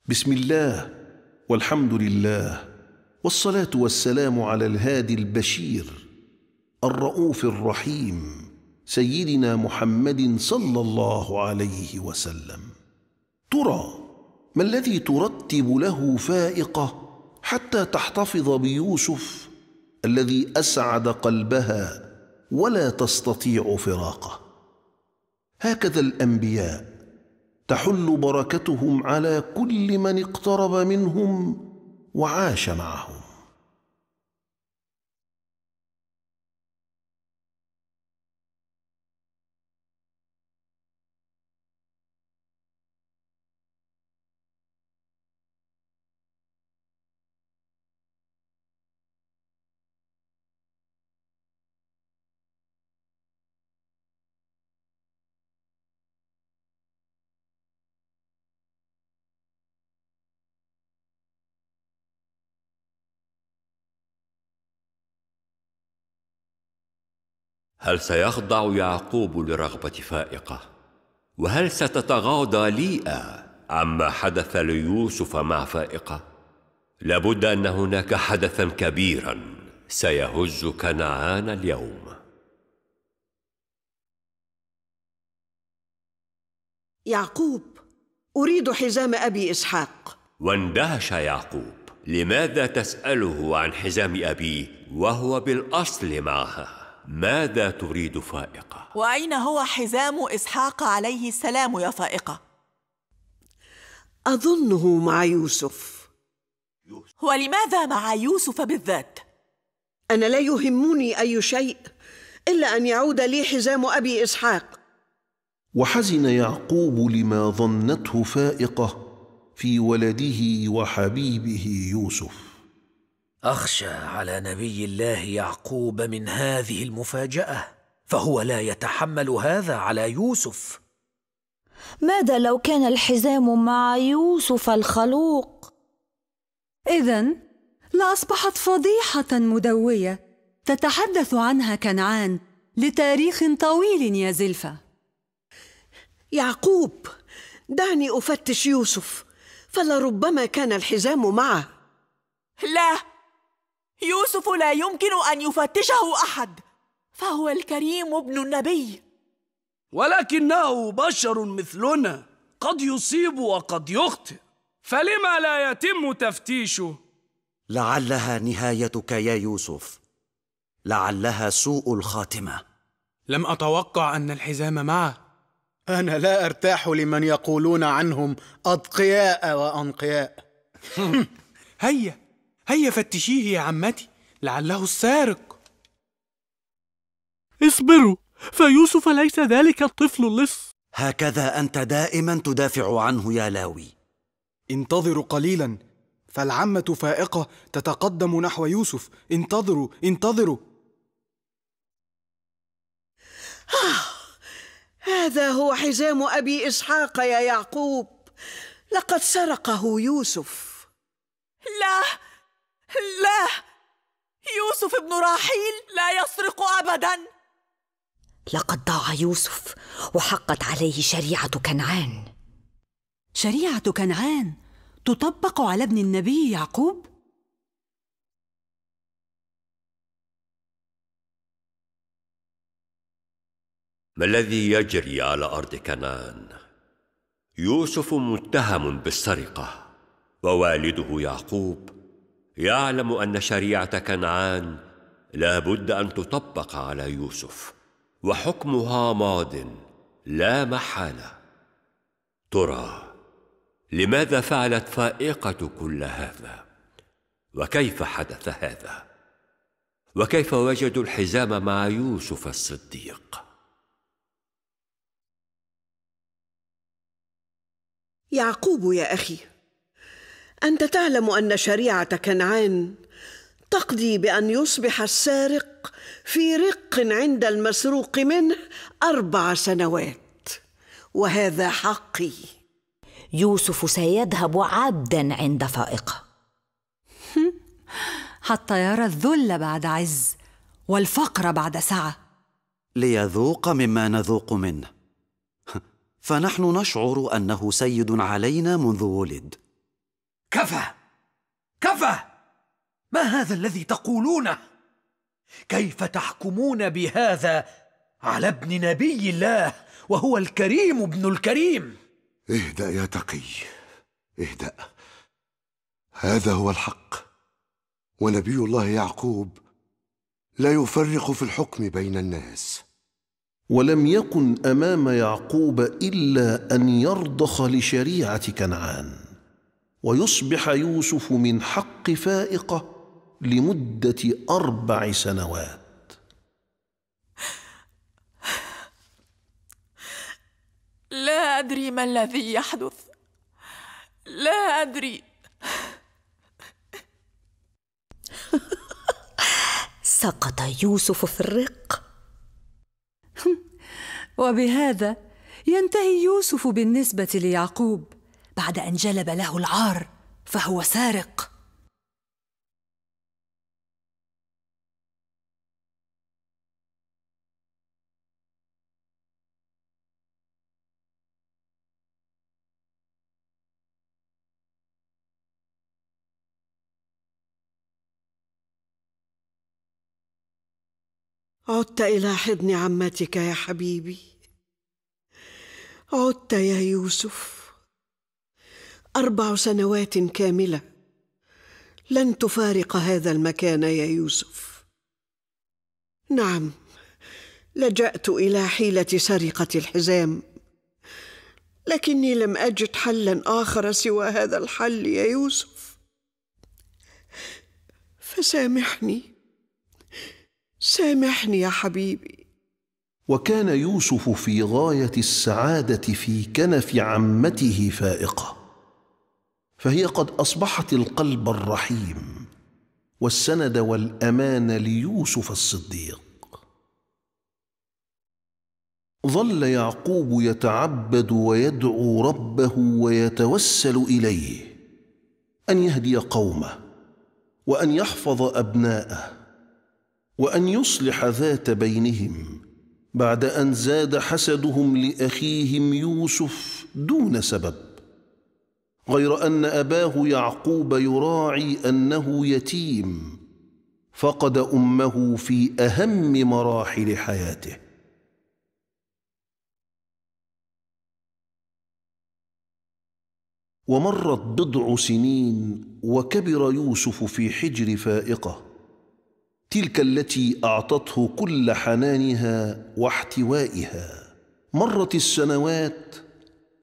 بسم الله والحمد لله والصلاة والسلام على الهادي البشير الرؤوف الرحيم سيدنا محمد صلى الله عليه وسلم. ترى ما الذي ترتب له فائقة حتى تحتفظ بيوسف الذي أسعد قلبها ولا تستطيع فراقه. هكذا الأنبياء تحل بركتهم على كل من اقترب منهم وعاش معهم. هل سيخضع يعقوب لرغبة فائقة؟ وهل ستتغاضى ليئة عما حدث ليوسف مع فائقة؟ لابد أن هناك حدثا كبيرا سيهز كنعان اليوم يعقوب أريد حزام أبي إسحاق واندهش يعقوب لماذا تسأله عن حزام أبيه وهو بالأصل معها ماذا تريد فائقة؟ وأين هو حزام إسحاق عليه السلام يا فائقة؟ أظنه مع يوسف ولماذا مع يوسف بالذات؟ أنا لا يهمني أي شيء إلا أن يعود لي حزام أبي إسحاق وحزن يعقوب لما ظنته فائقة في ولده وحبيبه يوسف أخشى على نبي الله يعقوب من هذه المفاجأة فهو لا يتحمل هذا على يوسف. ماذا لو كان الحزام مع يوسف الخلوق؟ اذا لأصبحت فضيحة مدوية تتحدث عنها كنعان لتاريخ طويل يا زلفة. يعقوب دعني أفتش يوسف فلربما كان الحزام معه. لا! يوسف لا يمكن أن يفتشه أحد فهو الكريم ابن النبي. ولكنه بشر مثلنا قد يصيب وقد يخطئ. فلما لا يتم تفتيشه؟ لعلها نهايتك يا يوسف. لعلها سوء الخاتمة. لم أتوقع أن الحزام معه. أنا لا أرتاح لمن يقولون عنهم اتقياء وأنقياء. هيا. هيا فتشيه يا عمتي لعله السارق. اصبروا فيوسف ليس ذلك الطفل اللص. هكذا أنت دائما تدافع عنه يا لاوي. انتظروا قليلا فالعمة فائقة تتقدم نحو يوسف. انتظروا انتظروا. هذا هو حزام أبي إسحاق يا يعقوب. لقد سرقه يوسف. لا لا! يوسف ابن راحيل لا يسرق ابدا! لقد ضاع يوسف وحقت عليه شريعة كنعان. شريعة كنعان تطبق على ابن النبي يعقوب؟ ما الذي يجري على أرض كنعان؟ يوسف متهم بالسرقة ووالده يعقوب يعلم أن شريعة كنعان لا بد أن تطبق على يوسف وحكمها ماض لا محالة. ترى لماذا فعلت فائقة كل هذا؟ وكيف حدث هذا؟ وكيف وجدوا الحزام مع يوسف الصديق؟ يعقوب يا أخي أنت تعلم أن شريعة كنعان تقضي بأن يصبح السارق في رق عند المسروق منه أربع سنوات وهذا حقي. يوسف سيذهب عبدا عند فائقه. حتى يرى الذل بعد عز والفقر بعد سعة. ليذوق مما نذوق منه. فنحن نشعر أنه سيد علينا منذ ولد. كفى. كفى. ما هذا الذي تقولونه؟ كيف تحكمون بهذا على ابن نبي الله وهو الكريم ابن الكريم؟ اهدأ يا تقي. اهدأ. هذا هو الحق. ونبي الله يعقوب لا يفرق في الحكم بين الناس. ولم يكن أمام يعقوب إلا أن يرضخ لشريعة كنعان. ويصبح يوسف من حق فائقة لمدة أربع سنوات. لا أدري ما الذي يحدث. لا أدري. سقط يوسف في الرق. وبهذا ينتهي يوسف بالنسبة ليعقوب. بعد أن جلب له العار فهو سارق. عدت إلى حضن عمتك يا حبيبي. عدت يا يوسف. أربع سنوات كاملة. لن تفارق هذا المكان يا يوسف. نعم لجأت إلى حيلة سرقة الحزام. لكني لم أجد حلا آخر سوى هذا الحل يا يوسف. فسامحني. سامحني يا حبيبي. وكان يوسف في غاية السعادة في كنف عمته فائقة. فهي قد أصبحت القلب الرحيم والسند والأمان ليوسف الصديق. ظل يعقوب يتعبد ويدعو ربه ويتوسل إليه أن يهدي قومه وأن يحفظ أبناءه وأن يصلح ذات بينهم بعد أن زاد حسدهم لأخيهم يوسف دون سبب. غير أن أباه يعقوب يراعي أنه يتيم فقد أمه في أهم مراحل حياته. ومرت بضع سنين وكبر يوسف في حجر فائقة تلك التي أعطته كل حنانها واحتوائها. مرت السنوات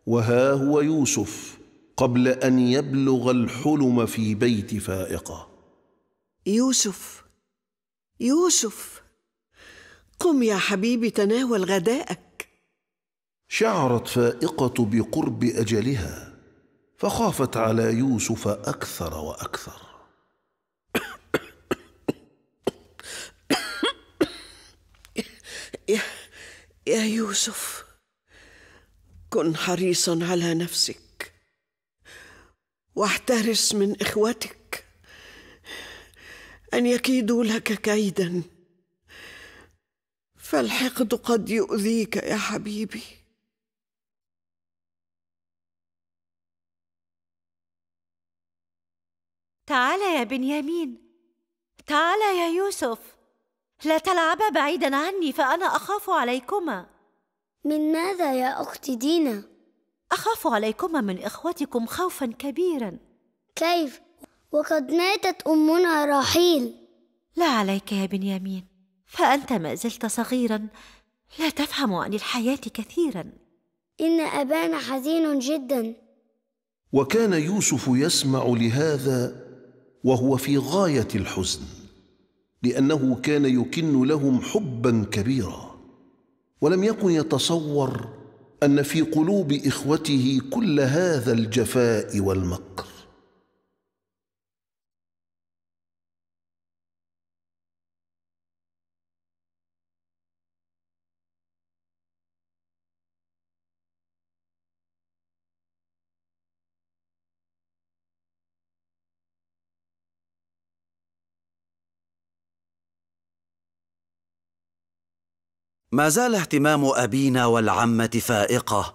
وها هو يوسف قبل أن يبلغ الحلم في بيت فائقة. يوسف يوسف قم يا حبيبي تناول غداءك. شعرت فائقة بقرب أجلها فخافت على يوسف أكثر وأكثر. يا, يا يوسف كن حريصا على نفسك. واحترس من إخوتك. أن يكيدوا لك كيدا. فالحقد قد يؤذيك يا حبيبي. تعال يا بنيامين. تعال يا يوسف. لا تلعبا بعيدا عني فأنا أخاف عليكما. من ماذا يا أختي دينا؟ أخاف عليكما من إخوتكم خوفا كبيرا. كيف؟ وقد ماتت أمنا راحيل لا عليك يا بنيامين فأنت ما زلت صغيرا. لا تفهم عن الحياة كثيرا. إن أبانا حزين جدا. وكان يوسف يسمع لهذا وهو في غاية الحزن لأنه كان يكن لهم حبا كبيرا. ولم يكن يتصور أن في قلوب إخوته كل هذا الجفاء والمكر. ما زال اهتمام أبينا والعمة فائقة.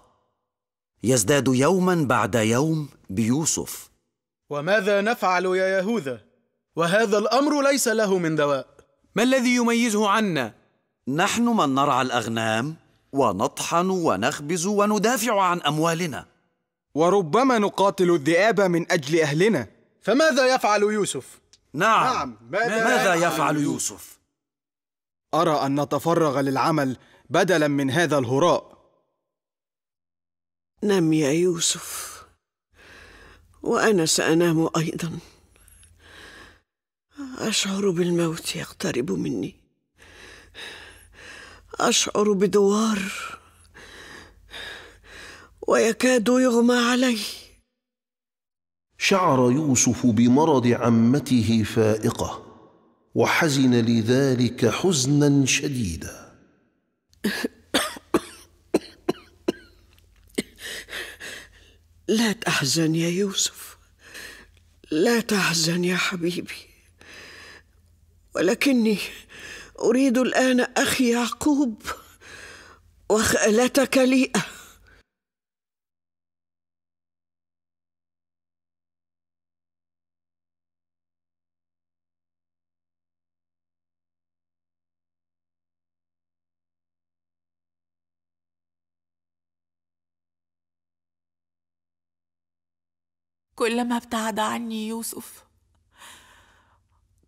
يزداد يوما بعد يوم بيوسف. وماذا نفعل يا يهوذا؟ وهذا الأمر ليس له من دواء. ما الذي يميزه عنا؟ نحن من نرعى الأغنام ونطحن ونخبز وندافع عن أموالنا. وربما نقاتل الذئاب من أجل أهلنا. فماذا يفعل يوسف؟ نعم, نعم. ماذا, ماذا يفعل يوسف؟ أرى أن نتفرغ للعمل بدلا من هذا الهراء. نم يا يوسف. وأنا سأنام أيضا. أشعر بالموت يقترب مني. أشعر بدوار. ويكاد يغمى علي. شعر يوسف بمرض عمته فائقة. وحزن لذلك حزنا شديدا. لا تحزن يا يوسف لا تحزن يا حبيبي ولكني أريد الآن أخي يعقوب وخالتك ليئه كلما ابتعد عني يوسف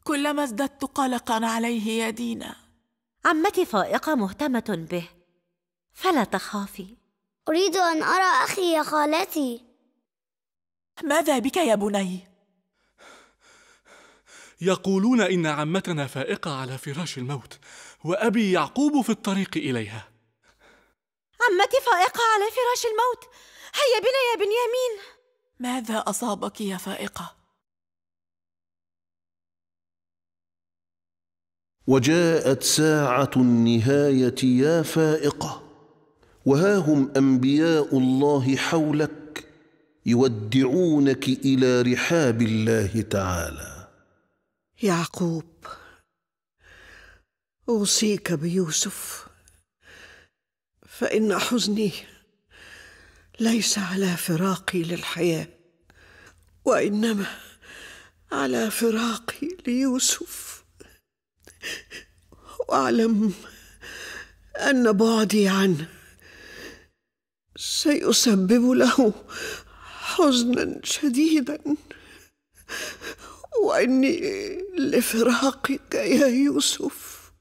كلما ازددت قلقا عليه يا دينا. عمتي فائقة مهتمة به فلا تخافي. أريد أن أرى أخي يا خالتي. ماذا بك يا بني؟ يقولون إن عمتنا فائقة على فراش الموت وأبي يعقوب في الطريق إليها. عمتي فائقة على فراش الموت. هيا بنا يا بنيامين. ماذا أصابك يا فائقة؟ وجاءت ساعة النهاية يا فائقة وها هم أنبياء الله حولك يودعونك إلى رحاب الله تعالى يعقوب أوصيك بيوسف فإن حزني ليس على فراقي للحياة وإنما على فراقي ليوسف. واعلم أن بعدي عنه سيسبب له حزنا شديدا. وإني لفراقك يا يوسف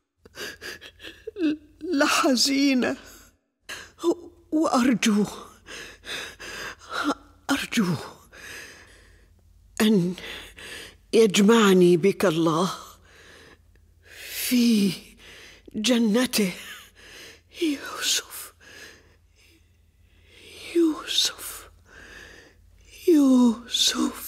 لحزينة وأرجو أرجو أن يجمعني بك الله في جنته. يوسف يوسف يوسف.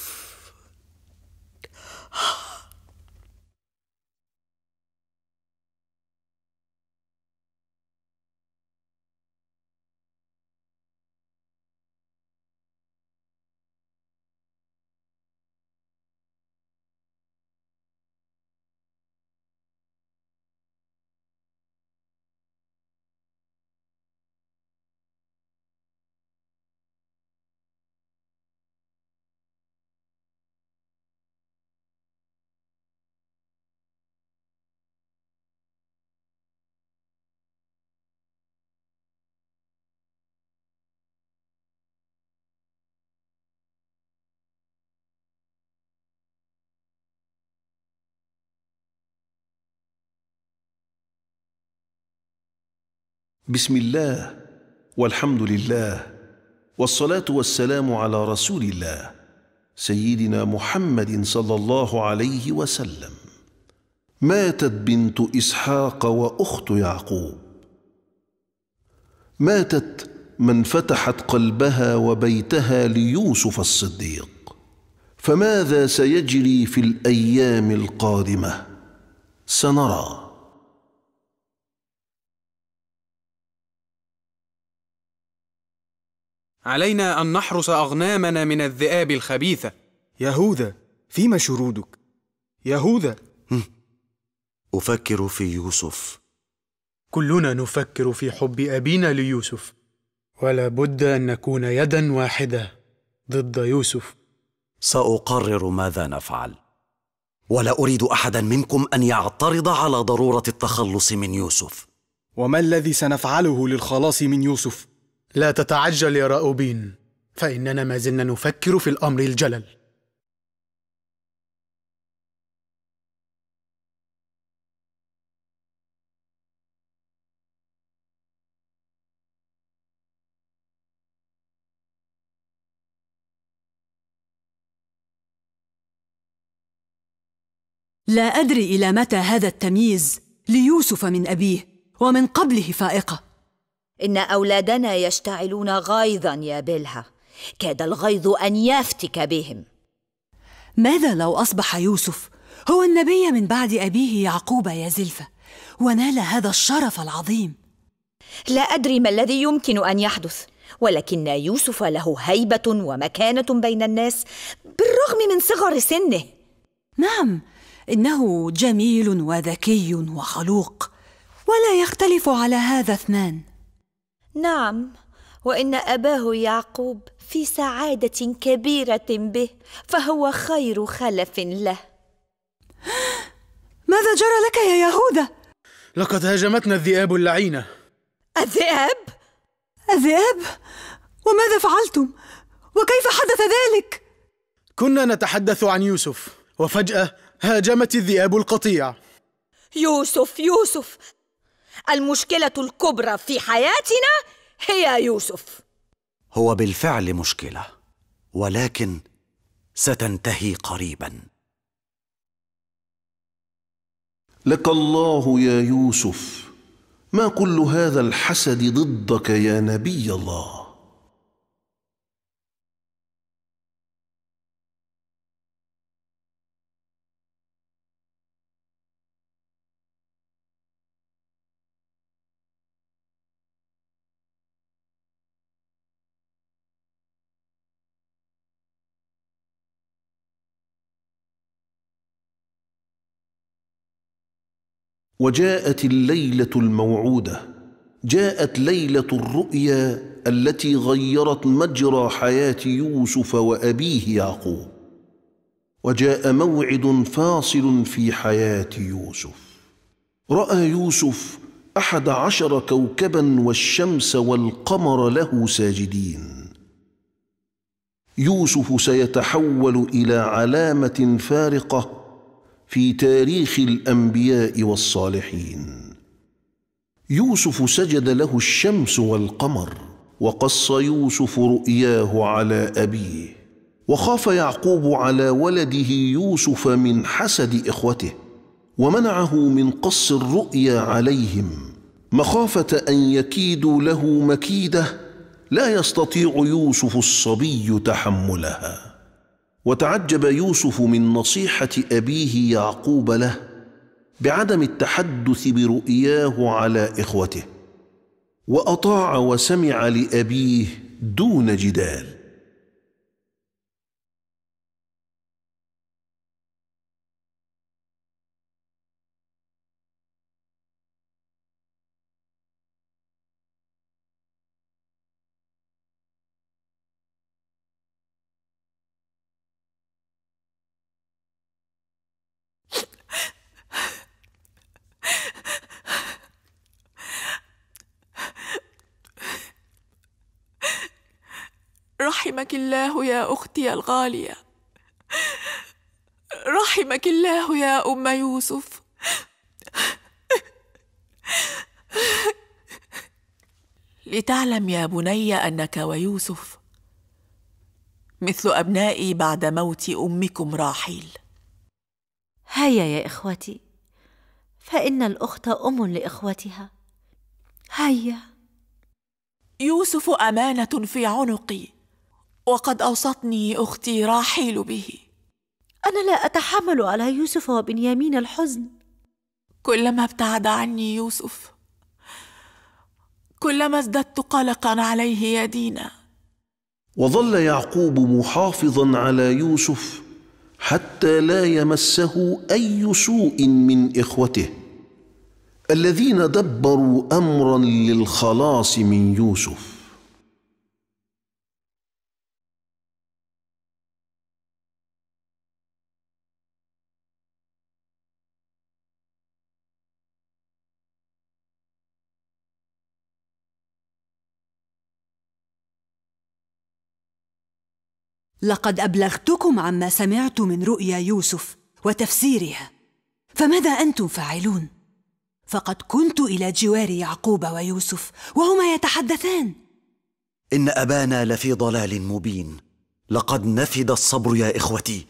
بسم الله والحمد لله والصلاة والسلام على رسول الله سيدنا محمد صلى الله عليه وسلم. ماتت بنت إسحاق وأخت يعقوب. ماتت من فتحت قلبها وبيتها ليوسف الصديق. فماذا سيجري في الأيام القادمة؟ سنرى. علينا أن نحرس أغنامنا من الذئاب الخبيثة. يهوذا فيما شرودك؟ يهوذا. أفكر في يوسف. كلنا نفكر في حب أبينا ليوسف. ولا بد أن نكون يدا واحدة ضد يوسف. سأقرر ماذا نفعل. ولا أريد أحدا منكم أن يعترض على ضرورة التخلص من يوسف. وما الذي سنفعله للخلاص من يوسف؟ لا تتعجل يا راؤوبين فإننا ما زلنا نفكر في الأمر الجلل. لا أدري إلى متى هذا التمييز ليوسف من أبيه ومن قبله فائقة. إن أولادنا يشتعلون غيظا يا بلها كاد الغيظ أن يفتك بهم. ماذا لو أصبح يوسف هو النبي من بعد أبيه يعقوب يا زلفة؟ ونال هذا الشرف العظيم. لا أدري ما الذي يمكن أن يحدث ولكن يوسف له هيبة ومكانة بين الناس بالرغم من صغر سنه. نعم إنه جميل وذكي وخلوق ولا يختلف على هذا اثنان. نعم وإن أباه يعقوب في سعادة كبيرة به فهو خير خلف له. ماذا جرى لك يا يهوذا؟ لقد هاجمتنا الذئاب اللعينة. الذئاب؟ الذئاب؟ وماذا فعلتم؟ وكيف حدث ذلك؟ كنا نتحدث عن يوسف وفجأة هاجمت الذئاب القطيع. يوسف يوسف! المشكلة الكبرى في حياتنا هي يوسف. هو بالفعل مشكلة ولكن ستنتهي قريبا. لك الله يا يوسف ما كل هذا الحسد ضدك يا نبي الله؟ وجاءت الليلة الموعودة. جاءت ليلة الرؤيا التي غيرت مجرى حياة يوسف وأبيه يعقوب. وجاء موعد فاصل في حياة يوسف. رأى يوسف أحد عشر كوكبا والشمس والقمر له ساجدين. يوسف سيتحول إلى علامة فارقة في تاريخ الأنبياء والصالحين. يوسف سجد له الشمس والقمر وقص يوسف رؤياه على أبيه وخاف يعقوب على ولده يوسف من حسد إخوته ومنعه من قص الرؤيا عليهم. مخافة أن يكيدوا له مكيدة لا يستطيع يوسف الصبي تحملها. وتعجب يوسف من نصيحة أبيه يعقوب له بعدم التحدث برؤياه على إخوته وأطاع وسمع لأبيه دون جدال. رحمك الله يا أختي الغالية. رحمك الله يا أم يوسف. لتعلم يا بني أنك ويوسف مثل أبنائي بعد موت أمكم راحيل. هيا يا إخوتي فإن الأخت أم لإخوتها. هيا. يوسف أمانة في عنقي. وقد اوصتني أختي راحيل به. أنا لا أتحمل على يوسف وبنيامين الحزن. كلما ابتعد عني يوسف كلما ازددت قلقا عليه يا دينا. وظل يعقوب محافظا على يوسف حتى لا يمسه أي سوء من إخوته الذين دبروا امرا للخلاص من يوسف. لقد أبلغتكم عما سمعت من رؤيا يوسف وتفسيرها فماذا أنتم فاعلون؟ فقد كنت إلى جوار يعقوب ويوسف وهما يتحدثان. إن أبانا لفي ضلال مبين. لقد نفد الصبر يا إخوتي.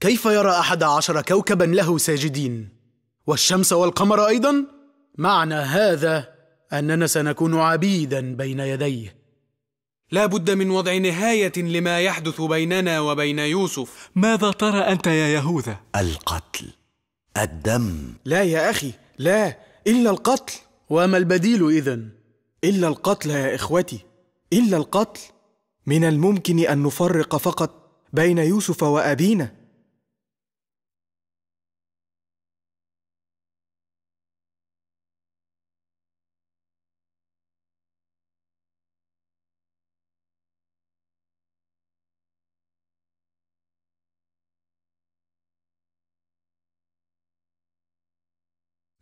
كيف يرى أحد عشر كوكبا له ساجدين؟ والشمس والقمر أيضا؟ معنى هذا أننا سنكون عبيدا بين يديه. لا بد من وضع نهاية لما يحدث بيننا وبين يوسف. ماذا ترى أنت يا يهوذا؟ القتل. الدم. لا يا أخي لا إلا القتل. وما البديل إذن؟ إلا القتل يا إخوتي إلا القتل. من الممكن أن نفرق فقط بين يوسف وأبينا.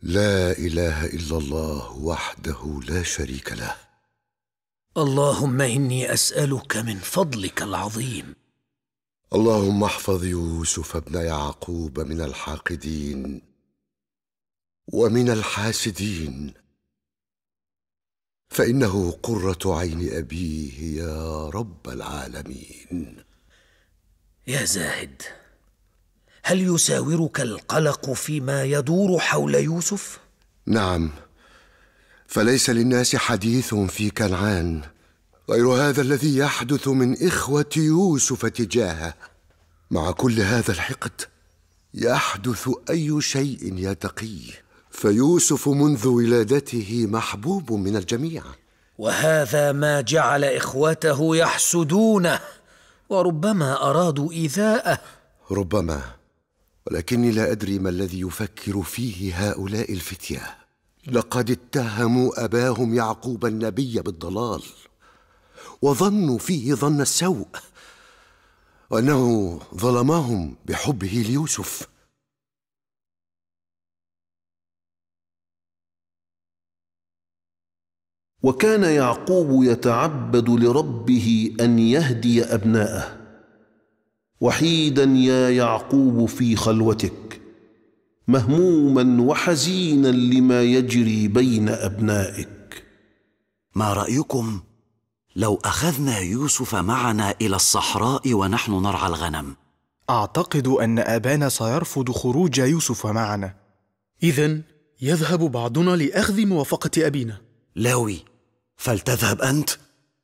لا إله إلا الله وحده لا شريك له. اللهم إني أسألك من فضلك العظيم. اللهم احفظ يوسف ابن يعقوب من الحاقدين ومن الحاسدين. فإنه قرة عين أبيه يا رب العالمين. يا زاهد هل يساورك القلق فيما يدور حول يوسف؟ نعم فليس للناس حديث في كنعان غير هذا الذي يحدث من إخوة يوسف تجاهه. مع كل هذا الحقد يحدث أي شيء يتقيه. فيوسف منذ ولادته محبوب من الجميع. وهذا ما جعل إخوته يحسدونه وربما أرادوا إيذاءه. ربما ولكني لا أدري ما الذي يفكر فيه هؤلاء الفتيه لقد اتهموا أباهم يعقوب النبي بالضلال وظنوا فيه ظن السوء وأنه ظلمهم بحبه ليوسف. وكان يعقوب يتعبد لربه أن يهدي أبناءه. وحيدا يا يعقوب في خلوتك مهموما وحزينا لما يجري بين أبنائك. ما رأيكم لو أخذنا يوسف معنا إلى الصحراء ونحن نرعى الغنم؟ أعتقد أن آبانا سيرفض خروج يوسف معنا. اذا يذهب بعضنا لأخذ موافقة أبينا. لاوي فلتذهب أنت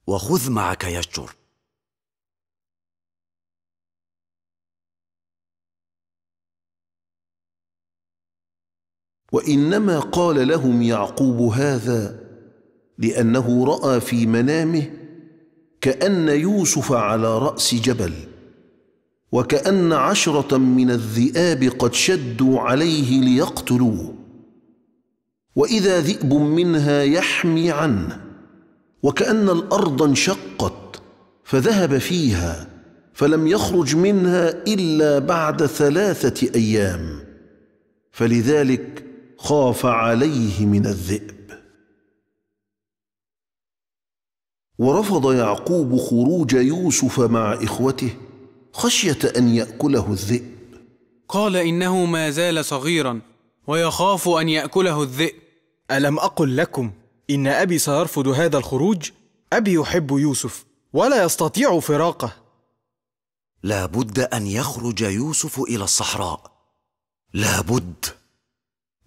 وخذ معك يشجر. وإنما قال لهم يعقوب هذا لأنه رأى في منامه كأن يوسف على رأس جبل وكأن عشرة من الذئاب قد شدوا عليه ليقتلوه وإذا ذئب منها يحمي عنه وكأن الأرض انشقت فذهب فيها فلم يخرج منها إلا بعد ثلاثة أيام فلذلك خاف عليه من الذئب. ورفض يعقوب خروج يوسف مع إخوته خشية أن يأكله الذئب. قال إنه ما زال صغيرا ويخاف أن يأكله الذئب. ألم أقل لكم إن أبي سيرفض هذا الخروج؟ أبي يحب يوسف ولا يستطيع فراقه. لا بد أن يخرج يوسف إلى الصحراء. لا بد.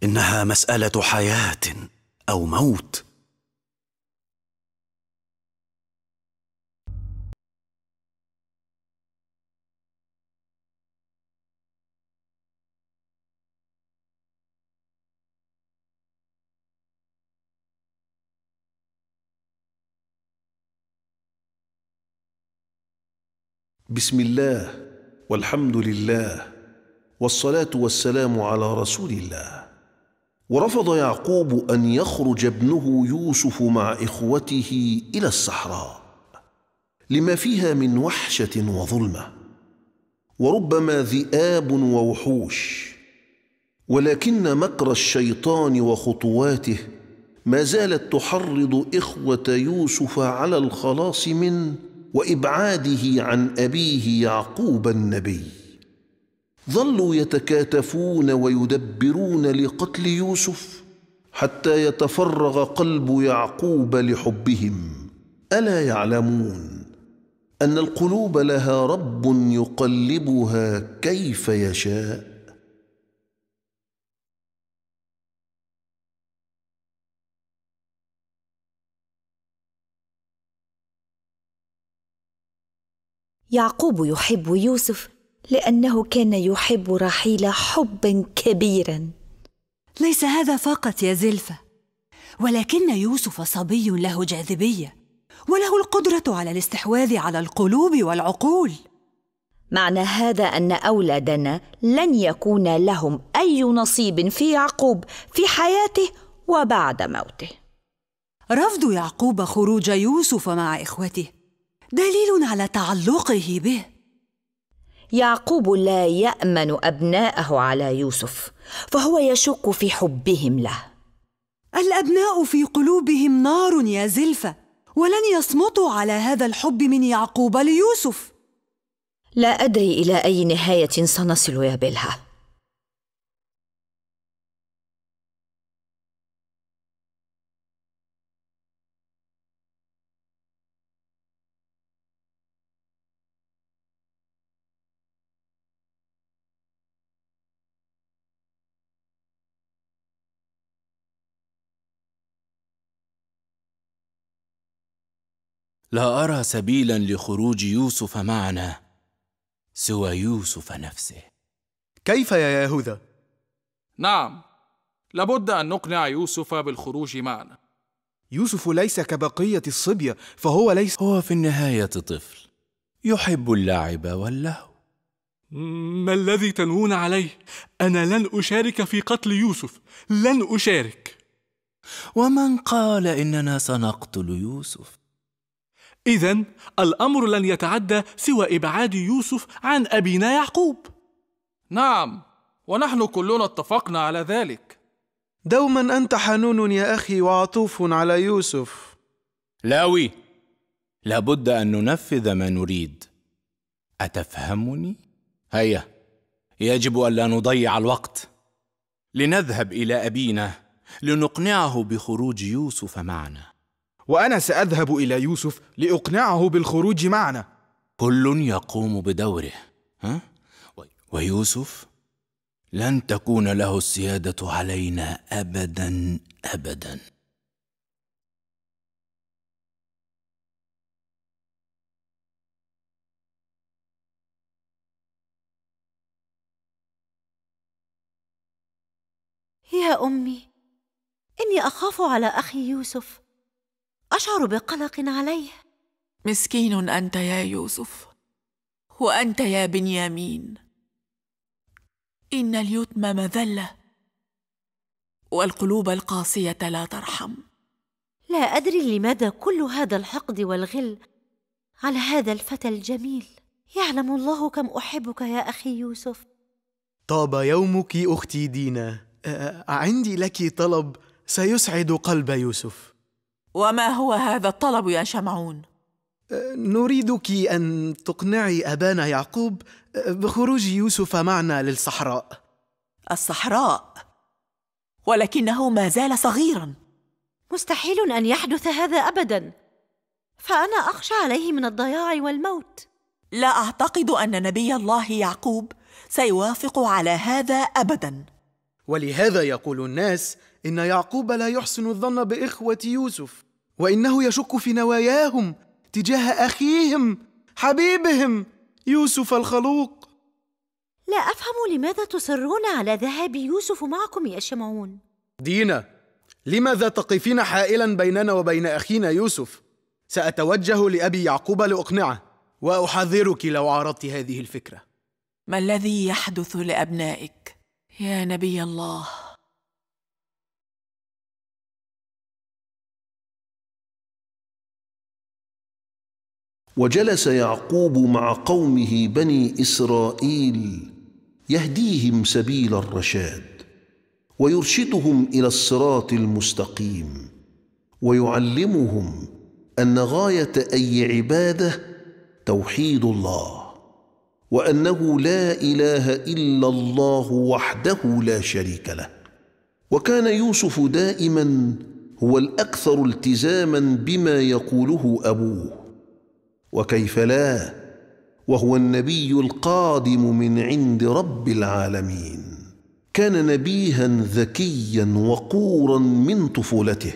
إنها مسألة حياة أو موت. بسم الله والحمد لله والصلاة والسلام على رسول الله. ورفض يعقوب أن يخرج ابنه يوسف مع إخوته إلى الصحراء لما فيها من وحشة وظلمة وربما ذئاب ووحوش ولكن مكر الشيطان وخطواته ما زالت تحرض إخوة يوسف على الخلاص منه وإبعاده عن أبيه يعقوب النبي. ظلوا يتكاتفون ويدبرون لقتل يوسف حتى يتفرغ قلب يعقوب لحبهم. ألا يعلمون أن القلوب لها رب يقلبها كيف يشاء؟ يعقوب يحب يوسف لأنه كان يحب رحيل حبا كبيرا ليس هذا فقط يا زلفة ولكن يوسف صبي له جاذبية وله القدرة على الاستحواذ على القلوب والعقول. معنى هذا أن أولادنا لن يكون لهم أي نصيب في يعقوب في حياته وبعد موته. رفض يعقوب خروج يوسف مع إخوته دليل على تعلقه به. يعقوب لا يأمن أبناءه على يوسف فهو يشك في حبهم له. الأبناء في قلوبهم نار يا زلفة ولن يصمتوا على هذا الحب من يعقوب ليوسف. لا أدري إلى أي نهاية سنصل يا بلها لا أرى سبيلا لخروج يوسف معنا سوى يوسف نفسه. كيف يا يهوذا نعم لابد أن نقنع يوسف بالخروج معنا. يوسف ليس كبقية الصبية فهو ليس هو في النهاية طفل يحب اللعب واللهو. ما الذي تنوون عليه؟ أنا لن أشارك في قتل يوسف لن أشارك. ومن قال إننا سنقتل يوسف؟ اذا الأمر لن يتعدى سوى إبعاد يوسف عن أبينا يعقوب. نعم ونحن كلنا اتفقنا على ذلك. دوما أنت حنون يا أخي وعطوف على يوسف. لاوي لابد أن ننفذ ما نريد. أتفهمني؟ هيا يجب الا نضيع الوقت. لنذهب إلى أبينا لنقنعه بخروج يوسف معنا. وأنا سأذهب إلى يوسف لأقنعه بالخروج معنا. كل يقوم بدوره ها؟ ويوسف لن تكون له السيادة علينا ابدا ابدا. يا أمي إني أخاف على أخي يوسف. أشعر بقلق عليه. مسكين أنت يا يوسف وأنت يا بنيامين. إن اليتم مذلة والقلوب القاسية لا ترحم. لا أدري لماذا كل هذا الحقد والغل على هذا الفتى الجميل. يعلم الله كم أحبك يا أخي يوسف. طاب يومك أختي دينا. عندي لك طلب سيسعد قلب يوسف وما هو هذا الطلب يا شمعون؟ نريدك أن تقنعي أبانا يعقوب بخروج يوسف معنا للصحراء. الصحراء؟ ولكنه ما زال صغيرا. مستحيل أن يحدث هذا ابدا. فأنا أخشى عليه من الضياع والموت. لا أعتقد أن نبي الله يعقوب سيوافق على هذا ابدا. ولهذا يقول الناس إن يعقوب لا يحسن الظن بإخوة يوسف وإنه يشك في نواياهم تجاه أخيهم حبيبهم يوسف الخلوق. لا أفهم لماذا تصرون على ذهاب يوسف معكم يا شمعون. دينا لماذا تقفين حائلا بيننا وبين أخينا يوسف؟ سأتوجه لأبي يعقوب لأقنعه وأحذرك لو عارضت هذه الفكرة. ما الذي يحدث لأبنائك؟ يا نبي الله. وجلس يعقوب مع قومه بني إسرائيل يهديهم سبيل الرشاد ويرشدهم إلى الصراط المستقيم ويعلمهم أن غاية أي عبادة توحيد الله وأنه لا إله إلا الله وحده لا شريك له. وكان يوسف دائما هو الأكثر التزاما بما يقوله أبوه. وكيف لا؟ وهو النبي القادم من عند رب العالمين. كان نبيها ذكيا وقورا من طفولته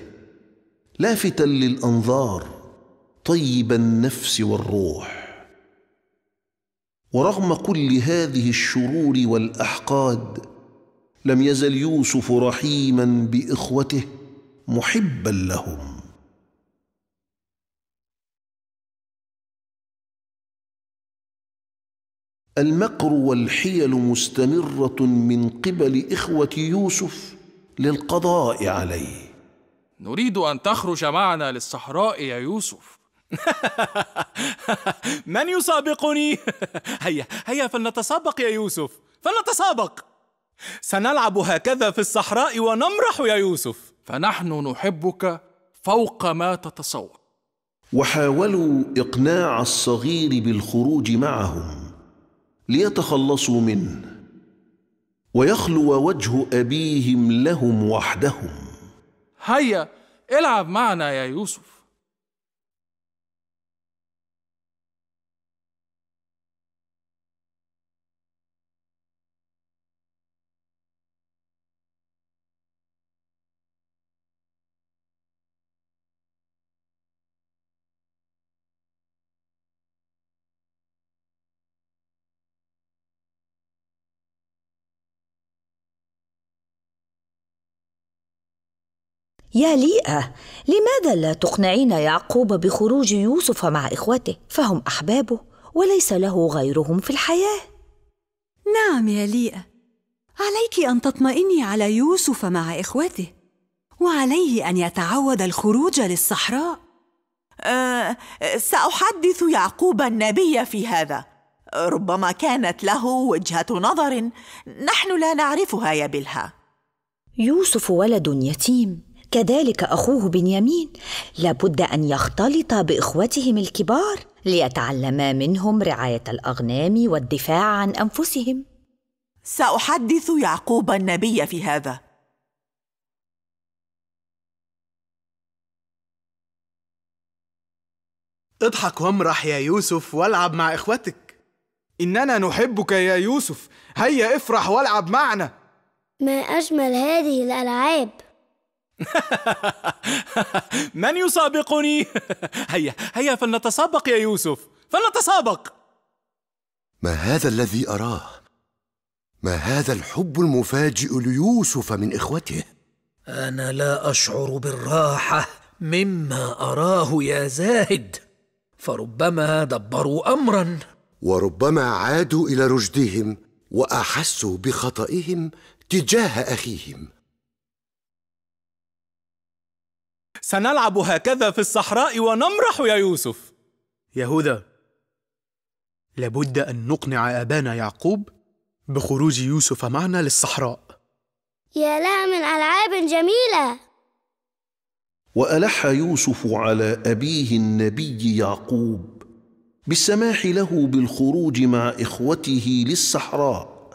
لافتا للأنظار طيب النفس والروح. ورغم كل هذه الشرور والأحقاد لم يزل يوسف رحيما بإخوته محبا لهم. المكر والحيل مستمرة من قبل إخوة يوسف للقضاء عليه. نريد أن تخرج معنا للصحراء يا يوسف. من يسابقني؟ هيا هيا فلنتسابق يا يوسف. فلنتسابق. سنلعب هكذا في الصحراء ونمرح يا يوسف. فنحن نحبك فوق ما تتصور وحاولوا إقناع الصغير بالخروج معهم. ليتخلصوا منه ويخلو وجه أبيهم لهم وحدهم. هيا العب معنا يا يوسف. يا ليئة لماذا لا تقنعين يعقوب بخروج يوسف مع إخوته؟ فهم أحبابه وليس له غيرهم في الحياة. نعم يا ليئة. عليك أن تطمئني على يوسف مع إخوته وعليه أن يتعود الخروج للصحراء. أه سأحدث يعقوب النبي في هذا. ربما كانت له وجهة نظر نحن لا نعرفها يا بلها يوسف ولد يتيم كذلك أخوه بنيامين لابد أن يختلط بإخوتهم الكبار ليتعلما منهم رعاية الأغنام والدفاع عن أنفسهم. سأحدث يعقوب النبي في هذا. اضحك وامرح يا يوسف والعب مع إخوتك. إننا نحبك يا يوسف. هيا افرح والعب معنا. ما أجمل هذه الألعاب. من يسابقني؟ هيا هيا فلنتسابق يا يوسف فلنتسابق ما هذا الذي أراه؟ ما هذا الحب المفاجئ ليوسف من إخوته؟ أنا لا أشعر بالراحة مما أراه يا زاهد فربما دبروا أمرا وربما عادوا إلى رشدهم وأحسوا بخطئهم تجاه أخيهم سنلعب هكذا في الصحراء ونمرح يا يوسف. يهوذا لابد أن نقنع آبانا يعقوب بخروج يوسف معنا للصحراء. يا لها من ألعاب جميلة. وألح يوسف على أبيه النبي يعقوب بالسماح له بالخروج مع إخوته للصحراء.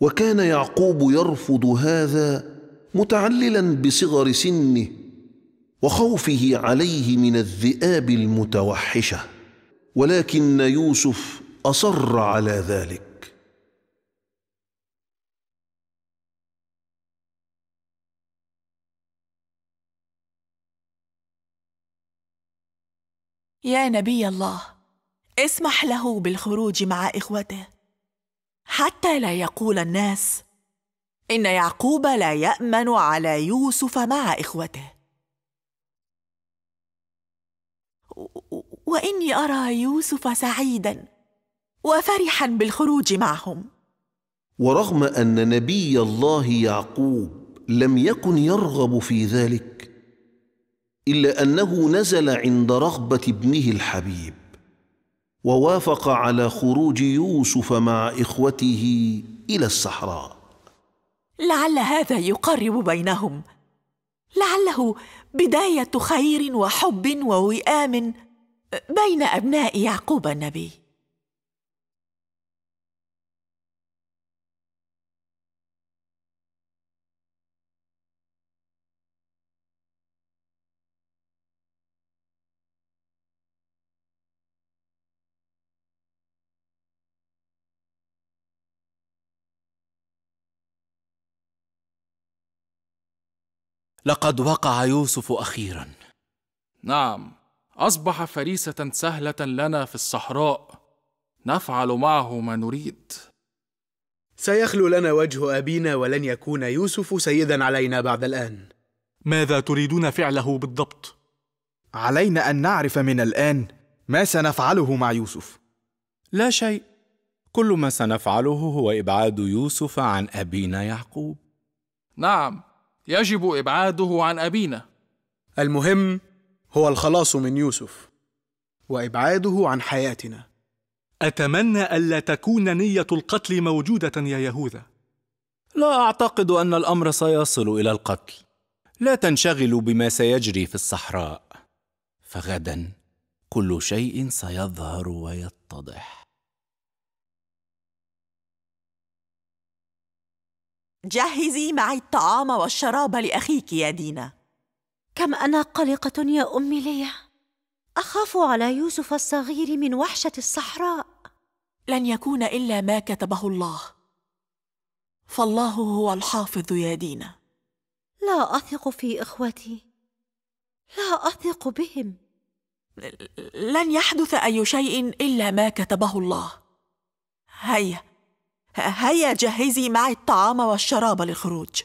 وكان يعقوب يرفض هذا متعللا بصغر سنه وخوفه عليه من الذئاب المتوحشة ولكن يوسف أصر على ذلك. يا نبي الله اسمح له بالخروج مع إخوته. حتى لا يقول الناس إن يعقوب لا يأمن على يوسف مع إخوته. وإني أرى يوسف سعيدا وفرحا بالخروج معهم. ورغم أن نبي الله يعقوب لم يكن يرغب في ذلك إلا أنه نزل عند رغبة ابنه الحبيب ووافق على خروج يوسف مع إخوته إلى الصحراء. لعل هذا يقرب بينهم. لعله بداية خير وحب ووئام بين أبناء يعقوب النبي. لقد وقع يوسف أخيرا. نعم أصبح فريسة سهلة لنا في الصحراء. نفعل معه ما نريد. سيخلو لنا وجه أبينا ولن يكون يوسف سيدا علينا بعد الآن. ماذا تريدون فعله بالضبط؟ علينا أن نعرف من الآن ما سنفعله مع يوسف. لا شيء. كل ما سنفعله هو إبعاد يوسف عن أبينا يعقوب. نعم يجب إبعاده عن أبينا. المهم هو الخلاص من يوسف وإبعاده عن حياتنا. أتمنى ألا تكون نية القتل موجودة يا يهوذا. لا أعتقد أن الأمر سيصل إلى القتل. لا تنشغلوا بما سيجري في الصحراء فغدا كل شيء سيظهر ويتضح. جهزي معي الطعام والشراب لأخيك يا دينا. كم أنا قلقة يا أمي ليا. أخاف على يوسف الصغير من وحشة الصحراء. لن يكون إلا ما كتبه الله. فالله هو الحافظ يا دينا. لا أثق في إخوتي. لا أثق بهم. لن يحدث أي شيء إلا ما كتبه الله. هيا هيا جهزي معي الطعام والشراب للخروج.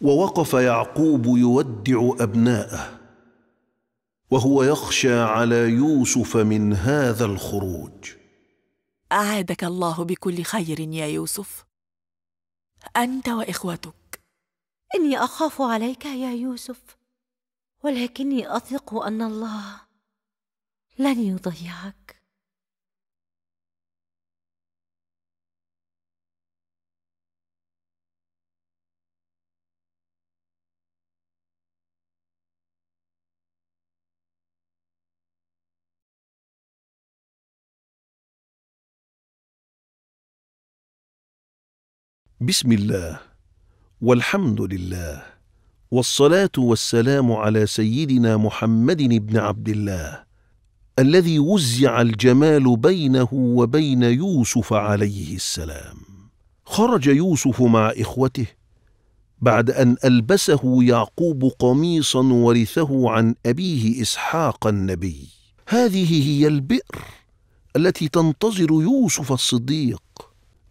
ووقف يعقوب يودع أبناءه وهو يخشى على يوسف من هذا الخروج. اعادك الله بكل خير يا يوسف. أنت وإخوتك. إني أخاف عليك يا يوسف. ولكني أثق أن الله لن يضيعك. بسم الله والحمد لله. والصلاة والسلام على سيدنا محمد بن عبد الله الذي وزع الجمال بينه وبين يوسف عليه السلام. خرج يوسف مع إخوته بعد أن ألبسه يعقوب قميصا ورثه عن أبيه إسحاق النبي. هذه هي البئر التي تنتظر يوسف الصديق.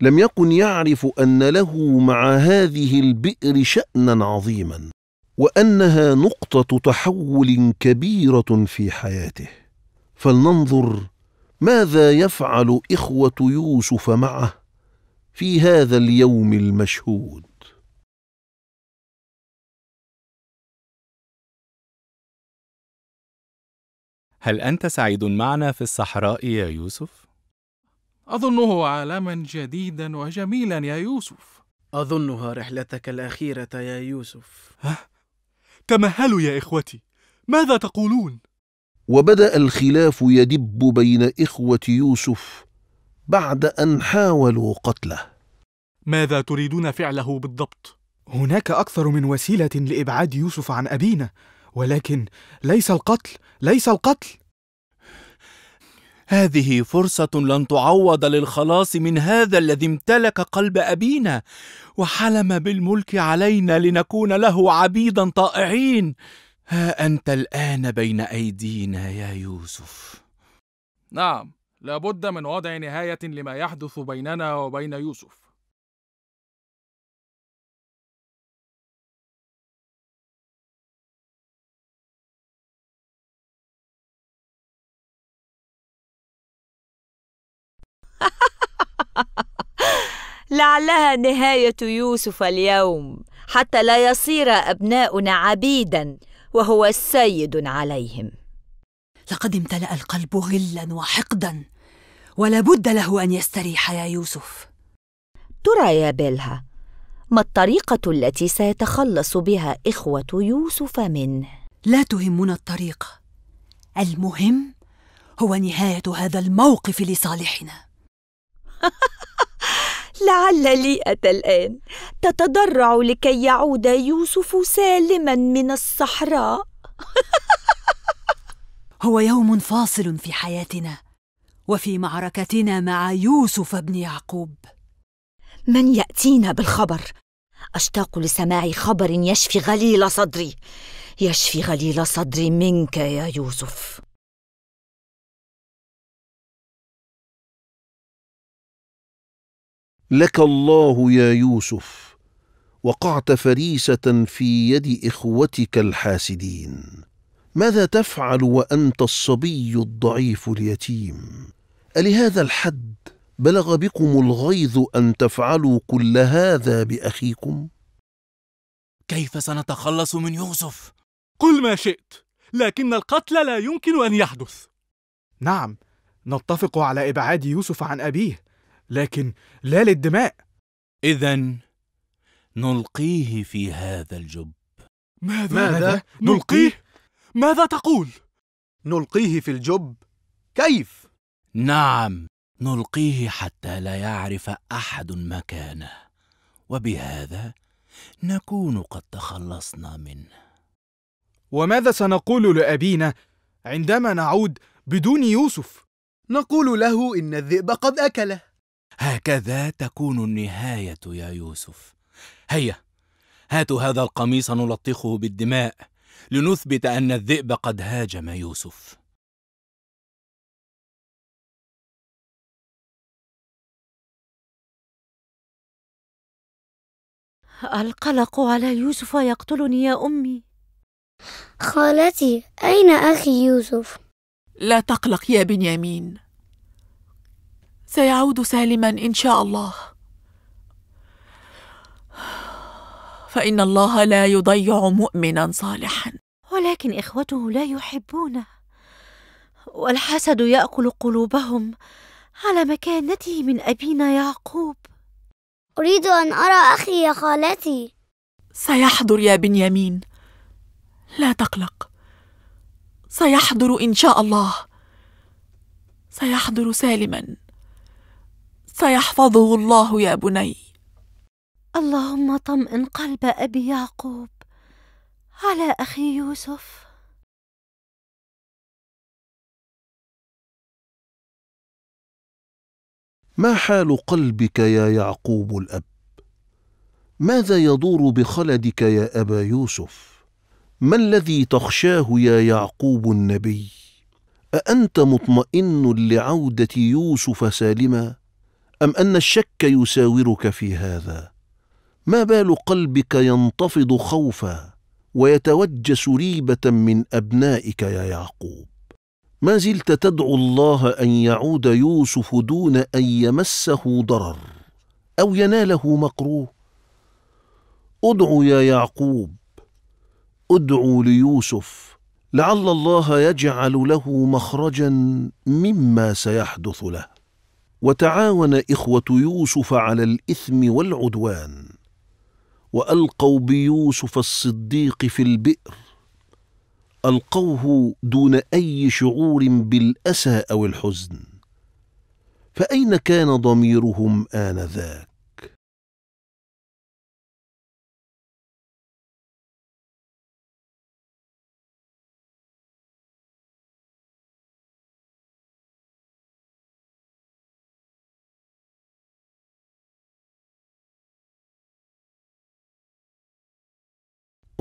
لم يكن يعرف أن له مع هذه البئر شأنا عظيما. وأنها نقطة تحول كبيرة في حياته. فلننظر ماذا يفعل إخوة يوسف معه في هذا اليوم المشهود. هل أنت سعيد معنا في الصحراء يا يوسف؟ أظنه عالما جديدا وجميلا يا يوسف. أظنها رحلتك الأخيرة يا يوسف. ها؟ تمهلوا يا إخوتي ماذا تقولون؟ وبدأ الخلاف يدب بين إخوة يوسف بعد أن حاولوا قتله. ماذا تريدون فعله بالضبط؟ هناك أكثر من وسيلة لإبعاد يوسف عن أبينا ولكن ليس القتل ليس القتل! هذه فرصة لن تعوض للخلاص من هذا الذي امتلك قلب أبينا وحلم بالملك علينا لنكون له عبيدا طائعين. ها أنت الآن بين أيدينا يا يوسف. نعم لابد من وضع نهاية لما يحدث بيننا وبين يوسف. لعلها نهاية يوسف اليوم حتى لا يصير أبناؤنا عبيدا وهو سيد عليهم. لقد امتلأ القلب غلا وحقدا ولا بد له أن يستريح يا يوسف. ترى يا بيلها ما الطريقة التي سيتخلص بها إخوة يوسف منه؟ لا تهمنا الطريقة المهم هو نهاية هذا الموقف لصالحنا. لعل ليئة الآن تتضرع لكي يعود يوسف سالما من الصحراء. هو يوم فاصل في حياتنا وفي معركتنا مع يوسف بن يعقوب. من يأتينا بالخبر؟ أشتاق لسماع خبر يشفي غليل صدري. يشفي غليل صدري منك يا يوسف. لك الله يا يوسف وقعت فريسة في يد إخوتك الحاسدين. ماذا تفعل وأنت الصبي الضعيف اليتيم؟ ألهذا الحد بلغ بكم الغيظ أن تفعلوا كل هذا بأخيكم؟ كيف سنتخلص من يوسف؟ قل ما شئت لكن القتل لا يمكن أن يحدث. نعم نتفق على إبعاد يوسف عن أبيه. لكن لا للدماء. اذا نلقيه في هذا الجب. ماذا, ماذا؟ نلقيه؟ ماذا تقول؟ نلقيه في الجب؟ كيف؟ نعم نلقيه حتى لا يعرف أحد مكانه. وبهذا نكون قد تخلصنا منه. وماذا سنقول لأبينا عندما نعود بدون يوسف؟ نقول له إن الذئب قد أكله. هكذا تكون النهاية يا يوسف. هيا هاتوا هذا القميص نلطخه بالدماء لنثبت أن الذئب قد هاجم يوسف. القلق على يوسف يقتلني يا أمي. خالتي أين أخي يوسف؟ لا تقلق يا بنيامين. سيعود سالما إن شاء الله. فإن الله لا يضيع مؤمنا صالحا. ولكن إخوته لا يحبونه. والحسد يأكل قلوبهم على مكانته من أبينا يعقوب. أريد أن أرى أخي يا خالتي. سيحضر يا بنيامين. لا تقلق. سيحضر إن شاء الله. سيحضر سالما. سيحفظه الله يا بني. اللهم طمئن قلب أبي يعقوب. على أخي يوسف. ما حال قلبك يا يعقوب الأب؟ ماذا يدور بخلدك يا أبا يوسف؟ ما الذي تخشاه يا يعقوب النبي؟ أأنت مطمئن لعودة يوسف سالما؟ أم أن الشك يساورك في هذا؟ ما بال قلبك ينتفض خوفا ويتوجس ريبة من أبنائك يا يعقوب؟ ما زلت تدعو الله أن يعود يوسف دون أن يمسه ضرر أو يناله مكروه أدعو يا يعقوب أدعو ليوسف لعل الله يجعل له مخرجا مما سيحدث له. وتعاون إخوة يوسف على الإثم والعدوان وألقوا بيوسف الصديق في البئر ألقوه دون أي شعور بالاسى أو الحزن فأين كان ضميرهم آنذاك؟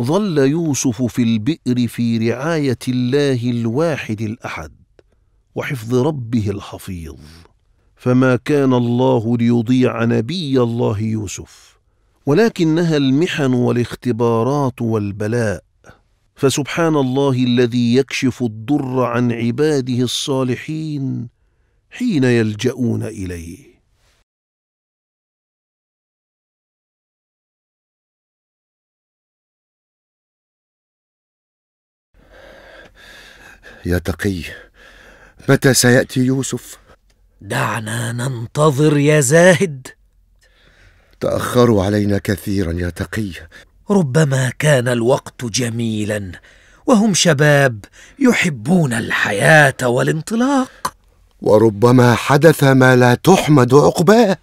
ظل يوسف في البئر في رعاية الله الواحد الأحد وحفظ ربه الحفيظ. فما كان الله ليضيع نبي الله يوسف ولكنها المحن والاختبارات والبلاء. فسبحان الله الذي يكشف الضر عن عباده الصالحين حين يلجؤون إليه. يا تقي متى سيأتي يوسف؟ دعنا ننتظر يا زاهد. تاخروا علينا كثيرا يا تقي. ربما كان الوقت جميلا وهم شباب يحبون الحياة والانطلاق. وربما حدث ما لا تحمد عقباه.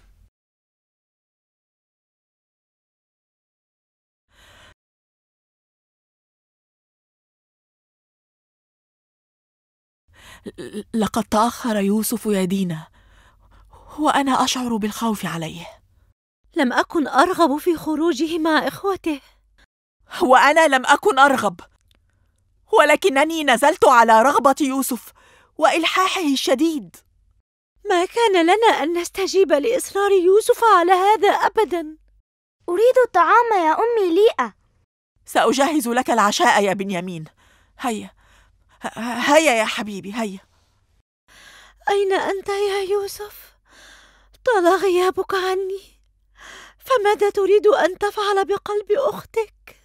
لقد تأخر يوسف يا دينا وأنا أشعر بالخوف عليه. لم أكن أرغب في خروجه مع إخوته. وأنا لم أكن أرغب ولكنني نزلت على رغبة يوسف وإلحاحه الشديد. ما كان لنا أن نستجيب لإصرار يوسف على هذا ابدا. أريد الطعام يا أمي ليئة. سأجهز لك العشاء يا بنيامين. هيا. هيا يا حبيبي هيا أين أنت يا يوسف؟ طال غيابك عني فماذا تريد أن تفعل بقلب أختك؟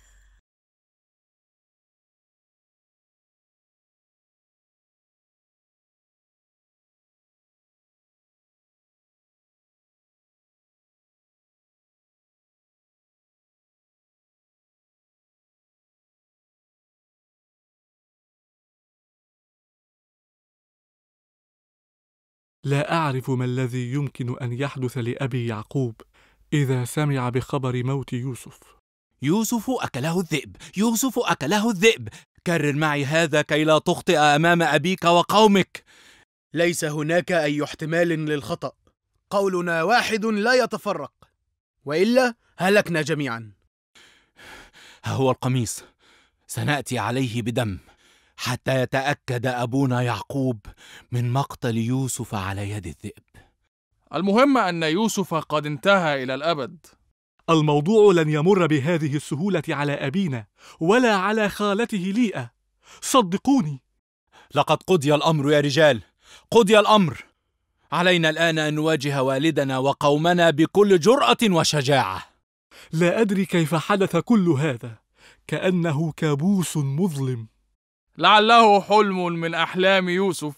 لا أعرف ما الذي يمكن أن يحدث لأبي يعقوب إذا سمع بخبر موت يوسف. يوسف أكله الذئب. يوسف أكله الذئب. كرر معي هذا كي لا تخطئ أمام أبيك وقومك. ليس هناك أي احتمال للخطأ. قولنا واحد لا يتفرق. وإلا هلكنا جميعا. ها هو القميص. سنأتي عليه بدم. حتى يتأكد أبونا يعقوب من مقتل يوسف على يد الذئب. المهم أن يوسف قد انتهى إلى الأبد. الموضوع لن يمر بهذه السهولة على أبينا ولا على خالته ليئة. صدقوني. لقد قضي الأمر يا رجال قضي الأمر. علينا الآن أن نواجه والدنا وقومنا بكل جرأة وشجاعة. لا أدري كيف حدث كل هذا كأنه كابوس مظلم. لعله حلم من أحلام يوسف.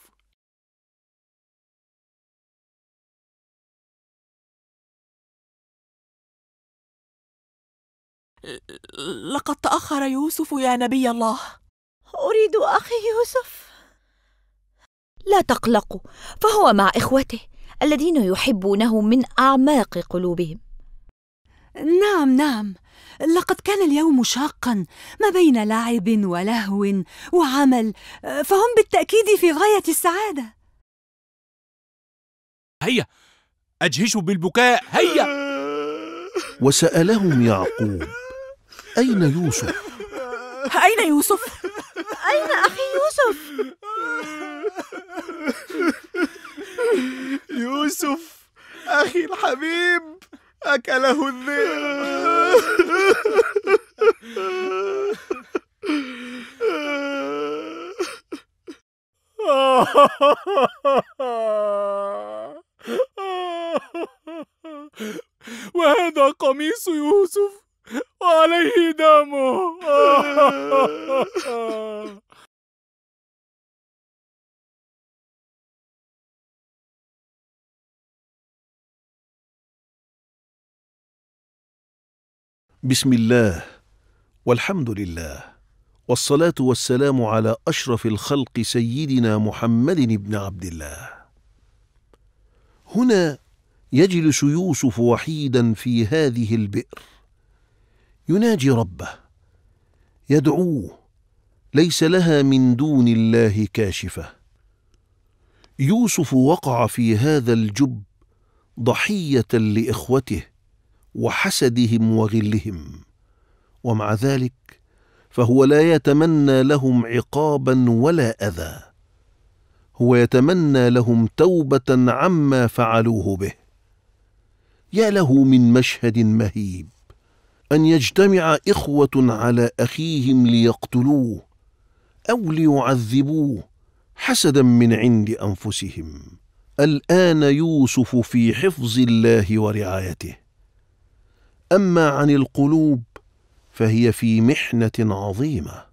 لقد تأخر يوسف يا نبي الله. أريد أخي يوسف. لا تقلقوا فهو مع إخوته الذين يحبونه من أعماق قلوبهم. نعم نعم. لقد كان اليوم شاقا ما بين لعب ولهو وعمل فهم بالتأكيد في غاية السعادة هيا أجهشوا بالبكاء هيا وسألهم يعقوب أين يوسف؟ أين يوسف؟ أين أخي يوسف؟ يوسف أخي الحبيب أكله الذئب. وهذا قميص يوسف وعليه دمه. بسم الله والحمد لله والصلاة والسلام على أشرف الخلق سيدنا محمد بن عبد الله. هنا يجلس يوسف وحيدا في هذه البئر. يناجي ربه يدعوه ليس لها من دون الله كاشفة. يوسف وقع في هذا الجب ضحية لإخوته. وحسدهم وغلهم. ومع ذلك فهو لا يتمنى لهم عقابا ولا أذى. هو يتمنى لهم توبة عما فعلوه به. يا له من مشهد مهيب أن يجتمع إخوة على أخيهم ليقتلوه أو ليعذبوه حسدا من عند أنفسهم. الآن يوسف في حفظ الله ورعايته. أما عن القلوب فهي في محنة عظيمة.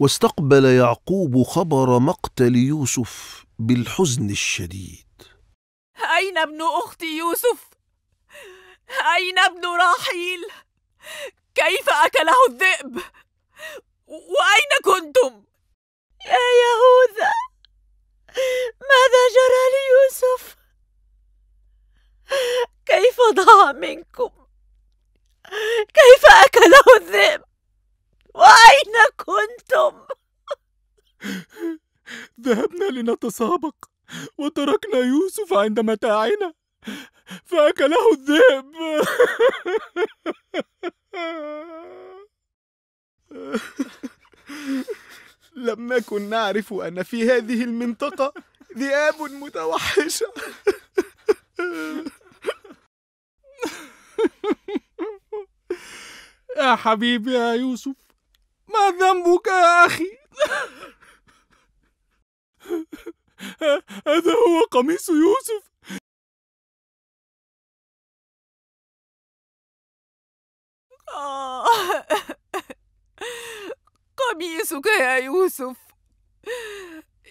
واستقبل يعقوب خبر مقتل يوسف. بالحزن الشديد أين ابن أختي يوسف؟ أين ابن راحيل؟ كيف أكله الذئب؟ وأين كنتم؟ يا يهوذا ماذا جرى ليوسف؟ كيف ضاع منكم؟ كيف أكله الذئب؟ وأين كنتم؟ ذهبنا لنتسابق وتركنا يوسف عند متاعنا. فأكله الذئب. لم نكن نعرف أن في هذه المنطقة ذئاب متوحشة يا حبيبي يا يوسف ما ذنبك يا أخي؟ هذا هو قميص يوسف. قميصك يا يوسف.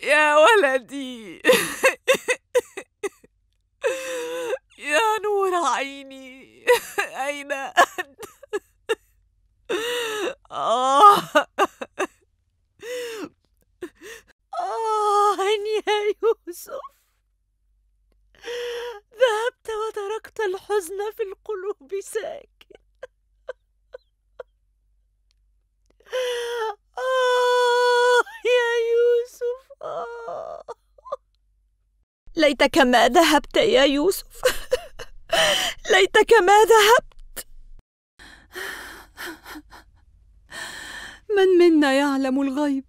يا ولدي. يا نور عيني. أين أنت؟ آه يا يوسف. ذهبت وتركت الحزن في القلوب ساكن. آه يا يوسف. آه. ليتك ما ذهبت يا يوسف. ليتك ما ذهبت. من منا يعلم الغيب؟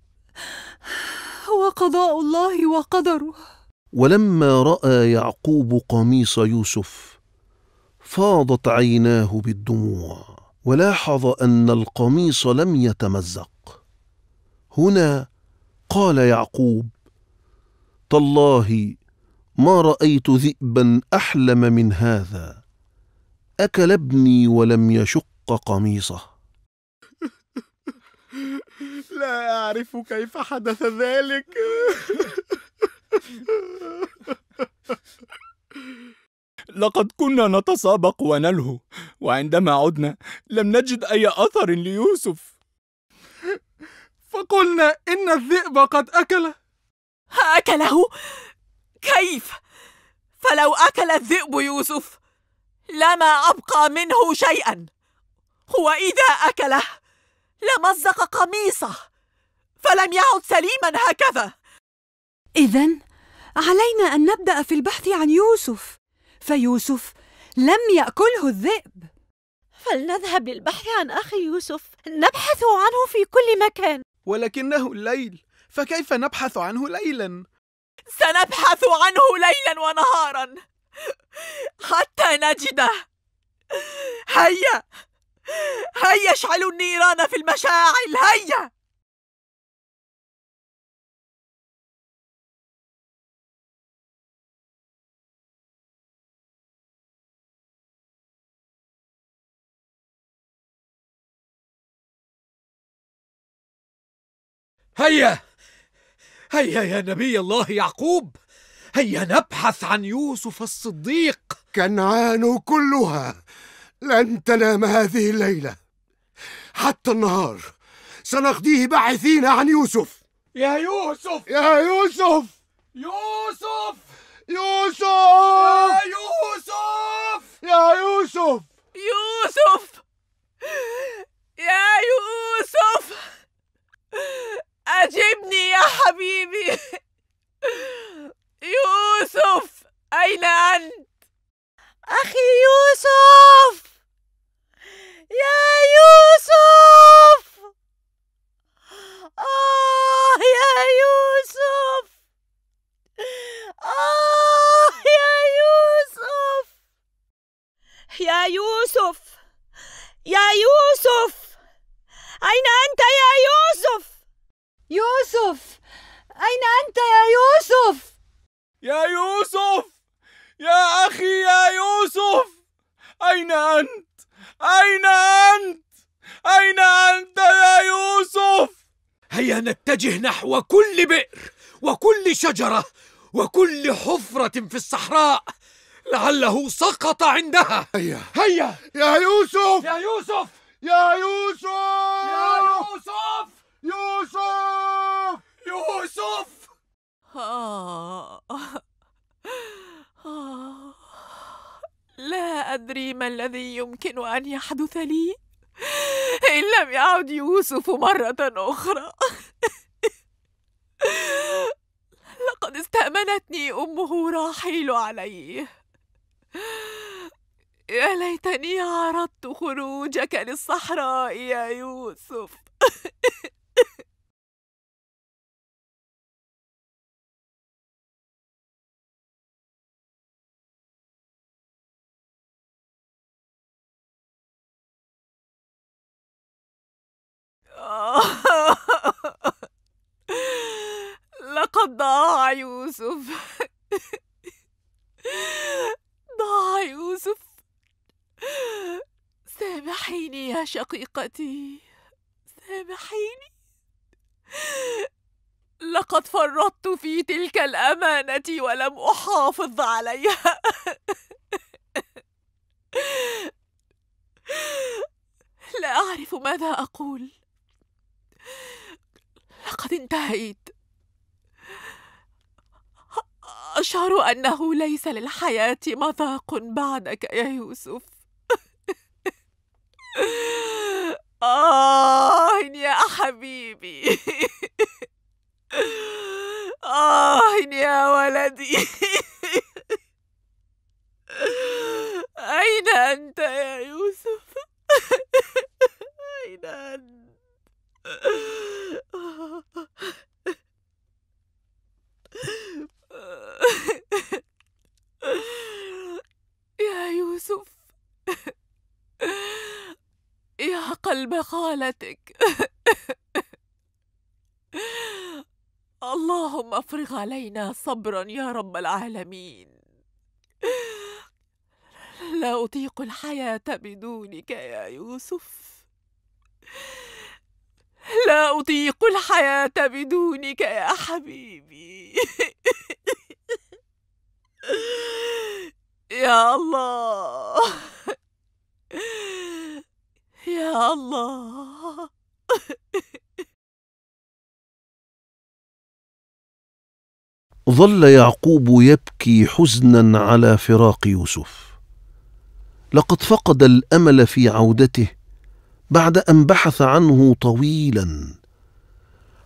هو قضاء الله وقدره. ولما رأى يعقوب قميص يوسف فاضت عيناه بالدموع ولاحظ أن القميص لم يتمزق. هنا قال يعقوب تالله ما رأيت ذئبا أحلم من هذا أكل ابني ولم يشق قميصه. لا أعرف كيف حدث ذلك. لقد كنا نتسابق ونلهو وعندما عدنا لم نجد أي أثر ليوسف. فقلنا إن الذئب قد أكله أكله؟ كيف؟ فلو أكل الذئب يوسف لما أبقى منه شيئا. وإذا أكله. لمزق قميصه. فلم يعد سليما هكذا. إذا علينا أن نبدأ في البحث عن يوسف. فيوسف لم يأكله الذئب. فلنذهب للبحث عن أخي يوسف. نبحث عنه في كل مكان. ولكنه الليل. فكيف نبحث عنه ليلا؟ سنبحث عنه ليلا ونهارا. حتى نجده. هيا! هيا اشعلوا النيران في المشاعل هيا! هيا! هيا يا نبي الله يعقوب! هيا نبحث عن يوسف الصديق! كنعان كلها! لن تنام هذه الليلة. حتى النهار. سنقضيه باحثين عن يوسف. يا يوسف! يا يوسف! يوسف! يوسف! يا يوسف! يا يوسف! يوسف! يا يوسف! أجبني يا حبيبي. يوسف أين أنت؟ أخي يوسف! يا يوسف! آه يا يوسف! آه يا يوسف! يا يوسف! يا يوسف! أين أنت يا يوسف؟ يوسف! أين أنت يا يوسف؟ يا يوسف! يا أخي يا يوسف! أين أنت؟ أين أنت؟ أين أنت يا يوسف؟ هيا نتجه نحو كل بئر وكل شجرة وكل حفرة في الصحراء لعله سقط عندها. هيا. هيا! يا يوسف! يا يوسف! يا يوسف! يا يوسف! يوسف! يوسف! آه. آه. لا أدري ما الذي يمكن أن يحدث لي. إن لم يعد يوسف مرة أخرى. لقد استأمنتني أمه راحيل عليه. يا ليتني عرضت خروجك للصحراء يا يوسف. ضاع يوسف. ضاع يوسف. سامحيني يا شقيقتي. سامحيني. لقد فرطت في تلك الأمانة ولم أحافظ عليها. لا أعرف ماذا أقول. لقد انتهيت. أشعر أنه ليس للحياة مذاق بعدك يا يوسف آه يا حبيبي آه يا ولدي أين أنت يا يوسف؟ أين أنت؟ يا يوسف. يا قلب خالتك. اللهم افرغ علينا صبرا يا رب العالمين. لا أطيق الحياة بدونك يا يوسف. لا أطيق الحياة بدونك يا حبيبي. يا الله. يا الله. ظل يعقوب يبكي حزنا على فراق يوسف. لقد فقد الأمل في عودته بعد أن بحث عنه طويلا.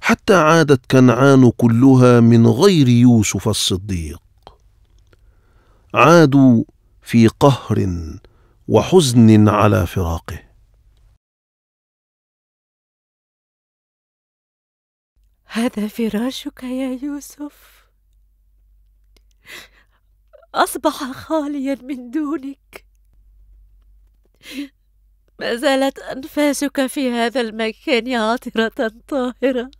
حتى عادت كنعان كلها من غير يوسف الصديق. عادوا في قهر وحزن على فراقه. هذا فراشك يا يوسف. أصبح خاليا من دونك. ما زالت أنفاسك في هذا المكان عاطره طاهرة.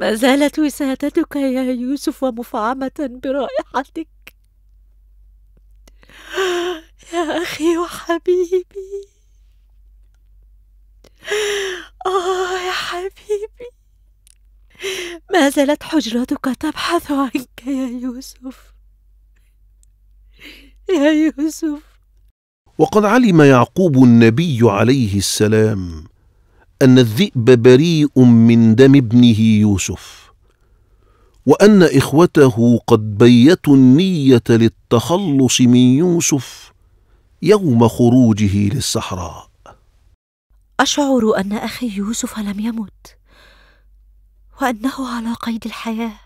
ما زالت وسادتك يا يوسف مفعمه برائحتك. يا أخي وحبيبي. آه يا حبيبي. ما زالت حجرتك تبحث عنك يا يوسف. يا يوسف. وقد علم يعقوب النبي عليه السلام أن الذئب بريء من دم ابنه يوسف وأن إخوته قد بيتوا النية للتخلص من يوسف يوم خروجه للصحراء. أشعر أن أخي يوسف لم يمت وأنه على قيد الحياة.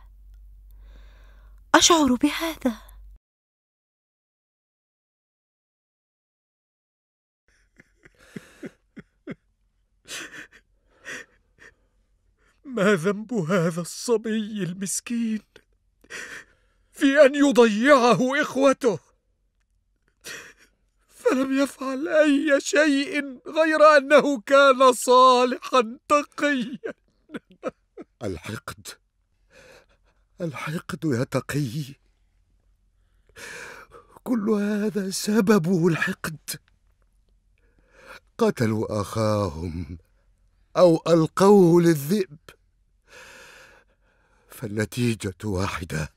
أشعر بهذا. ما ذنب هذا الصبي المسكين في أن يضيعه إخوته؟ فلم يفعل أي شيء غير أنه كان صالحا تقيا. الحقد الحقد يا تقي. كل هذا سببه الحقد قتلوا أخاهم أو ألقوه للذئب. فالنتيجة واحدة.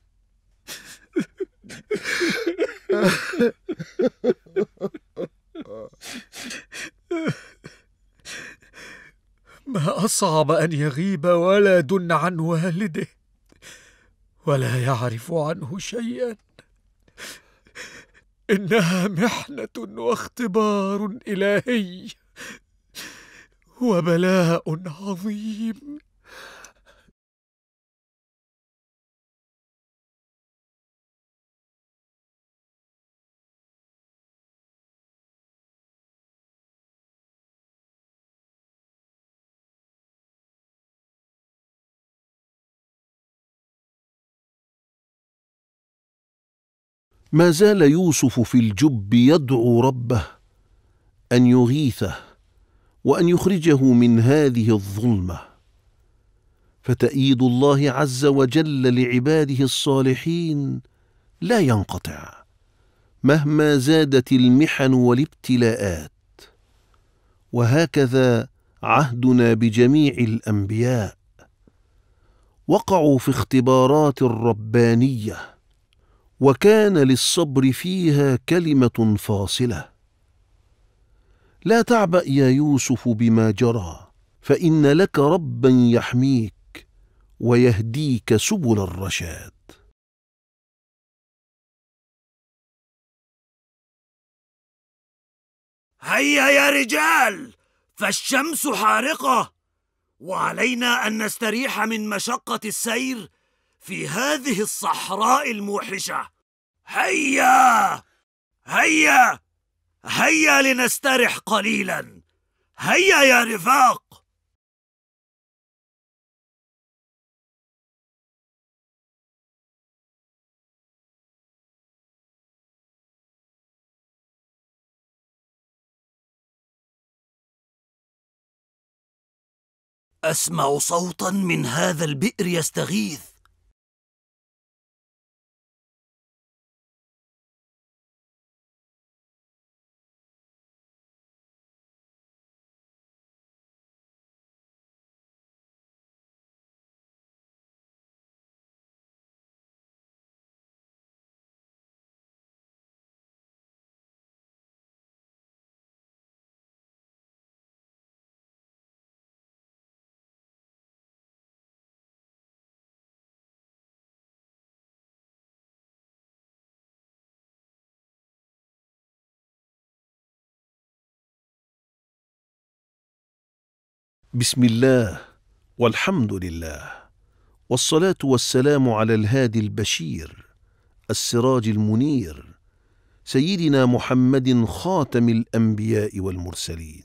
ما اصعب أن يغيب ولد عن والده ولا يعرف عنه شيئا. إنها محنة واختبار إلهي وبلاء عظيم. ما زال يوسف في الجب يدعو ربه أن يغيثه وأن يخرجه من هذه الظلمة. فتأييد الله عز وجل لعباده الصالحين لا ينقطع مهما زادت المحن والابتلاءات. وهكذا عهدنا بجميع الأنبياء. وقعوا في اختبارات ربانيه وكان للصبر فيها كلمة فاصلة. لا تعبا يا يوسف بما جرى فإن لك ربا يحميك ويهديك سبل الرشاد. هيا يا رجال! فالشمس حارقة وعلينا أن نستريح من مشقة السير في هذه الصحراء الموحشة. هيا! هيا! هيا لنسترح قليلا. هيا يا رفاق! أسمع صوتا من هذا البئر يستغيث. بسم الله والحمد لله والصلاة والسلام على الهادي البشير السراج المنير سيدنا محمد خاتم الأنبياء والمرسلين.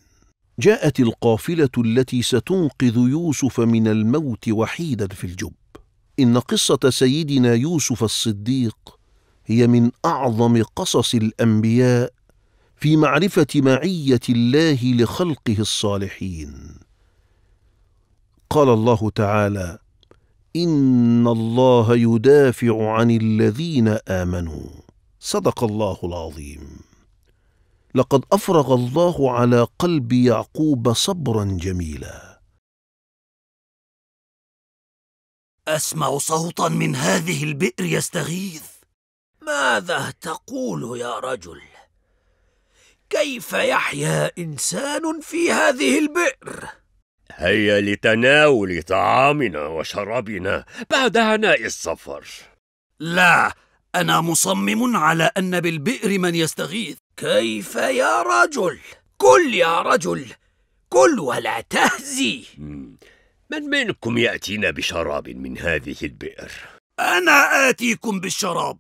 جاءت القافلة التي ستنقذ يوسف من الموت وحيدا في الجب. إن قصة سيدنا يوسف الصديق هي من أعظم قصص الأنبياء في معرفة معية الله لخلقه الصالحين. قال الله تعالى ان الله يدافع عن الذين امنوا. صدق الله العظيم. لقد أفرغ الله على قلب يعقوب صبرا جميلا. أسمع صوتا من هذه البئر يستغيث. ماذا تقول يا رجل؟ كيف يحيا إنسان في هذه البئر؟ هيا لتناول طعامنا وشرابنا بعد هناء السفر لا أنا مصمم على أن بالبئر من يستغيث. كيف يا رجل؟ كل يا رجل كل ولا تهزي. من منكم يأتينا بشراب من هذه البئر؟ أنا آتيكم بالشراب.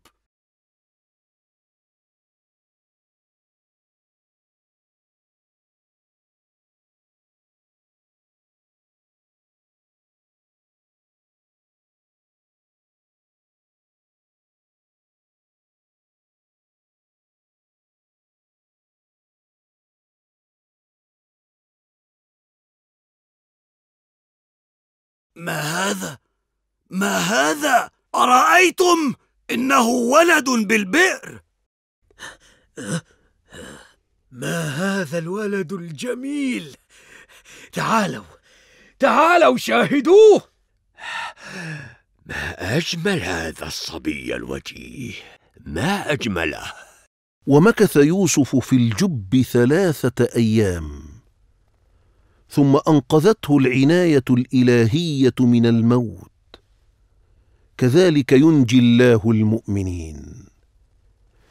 ما هذا؟ ما هذا؟ أرأيتم؟ إنه ولد بالبئر. ما هذا الولد الجميل؟ تعالوا تعالوا شاهدوه. ما أجمل هذا الصبي الوجيه؟ ما أجمله؟ ومكث يوسف في الجب ثلاثة أيام. ثم أنقذته العناية الإلهية من الموت. كذلك ينجي الله المؤمنين.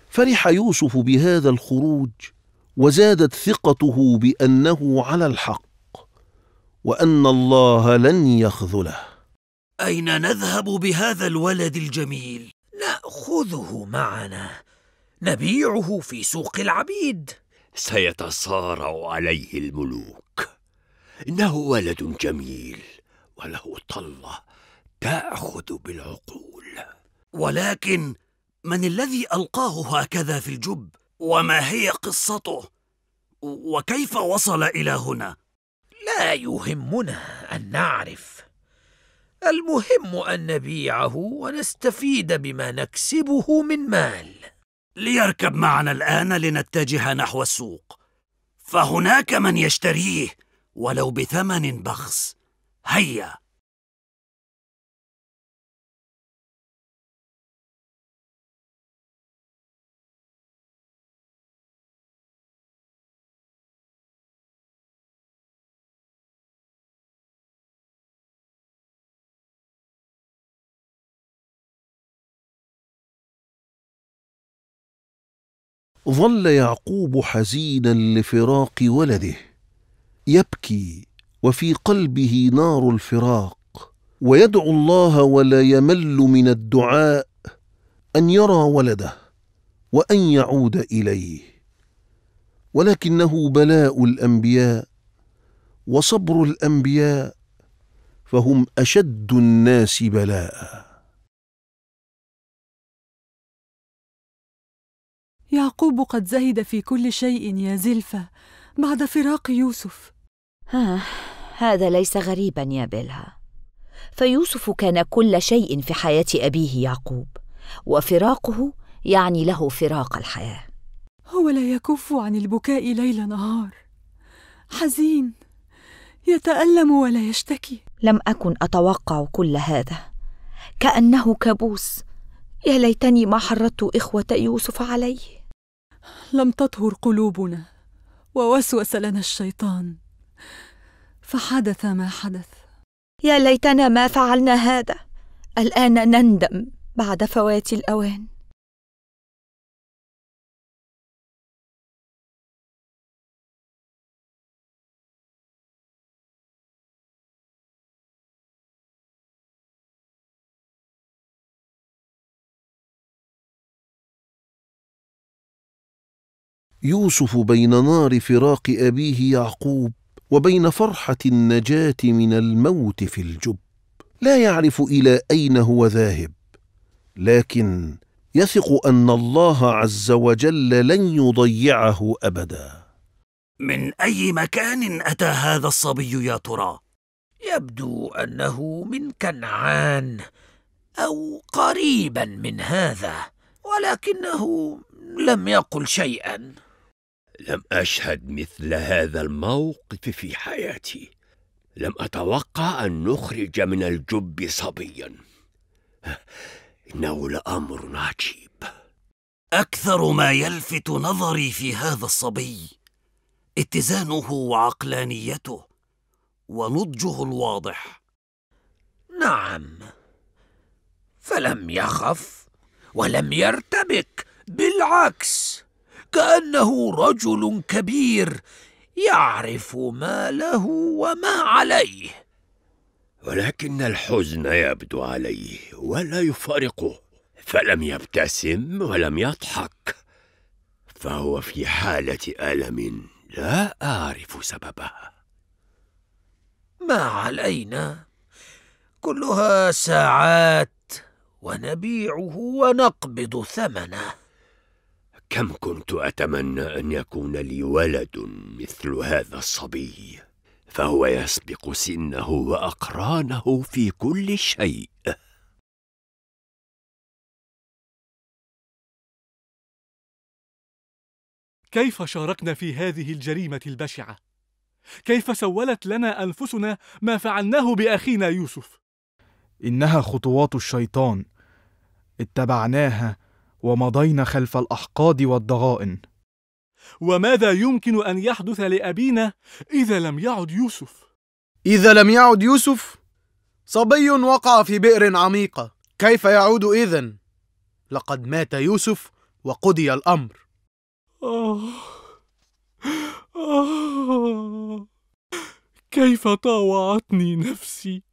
فرح يوسف بهذا الخروج وزادت ثقته بأنه على الحق وأن الله لن يخذله. أين نذهب بهذا الولد الجميل؟ نأخذه معنا. نبيعه في سوق العبيد. سيتصارع عليه الملوك. إنه ولد جميل وله طلة تأخذ بالعقول. ولكن من الذي ألقاه هكذا في الجب؟ وما هي قصته؟ وكيف وصل إلى هنا؟ لا يهمنا أن نعرف. المهم أن نبيعه ونستفيد بما نكسبه من مال. ليركب معنا الآن لنتجه نحو السوق. فهناك من يشتريه. ولو بثمن بخس. هيا! ظل يعقوب حزينا لفراق ولده. يبكي وفي قلبه نار الفراق. ويدعو الله ولا يمل من الدعاء أن يرى ولده وأن يعود إليه. ولكنه بلاء الأنبياء وصبر الأنبياء فهم أشد الناس بلاء. يعقوب قد زهد في كل شيء يا زلفة. بعد فراق يوسف. ها هذا ليس غريبا يا بيلها. فيوسف كان كل شيء في حياة أبيه يعقوب وفراقه يعني له فراق الحياة. هو لا يكف عن البكاء ليل نهار. حزين يتألم ولا يشتكي. لم أكن أتوقع كل هذا. كأنه كابوس. يا ليتني ما حرضت إخوة يوسف عليه. لم تطهر قلوبنا. ووسوس لنا الشيطان. فحدث ما حدث. يا ليتنا ما فعلنا هذا. الآن نندم بعد فوات الأوان. يوسف بين نار فراق أبيه يعقوب وبين فرحة النجاة من الموت في الجب. لا يعرف إلى أين هو ذاهب لكن يثق أن الله عز وجل لن يضيعه أبدا. من أي مكان أتى هذا الصبي يا ترى؟ يبدو أنه من كنعان أو قريبا من هذا ولكنه لم يقل شيئا. لم أشهد مثل هذا الموقف في حياتي. لم أتوقع أن نخرج من الجب صبيا. إنه لأمر عجيب. أكثر ما يلفت نظري في هذا الصبي اتزانه وعقلانيته ونضجه الواضح. نعم فلم يخف ولم يرتبك بالعكس. كأنه رجل كبير يعرف ما له وما عليه. ولكن الحزن يبدو عليه ولا يفارقه. فلم يبتسم ولم يضحك. فهو في حالة ألم لا أعرف سببها ما علينا؟ كلها ساعات ونبيعه ونقبض ثمنه. كم كنت أتمنى أن يكون لي ولد مثل هذا الصبي؟ فهو يسبق سنه وأقرانه في كل شيء. كيف شاركنا في هذه الجريمة البشعة؟ كيف سولت لنا أنفسنا ما فعلناه بأخينا يوسف؟ إنها خطوات الشيطان. اتبعناها ومضينا خلف الأحقاد والضغائن وماذا يمكن أن يحدث لأبينا إذا لم يعد يوسف إذا لم يعد يوسف صبي وقع في بئر عميقه كيف يعود إذن لقد مات يوسف وقضي الأمر آه. آه. كيف طاوعتني نفسي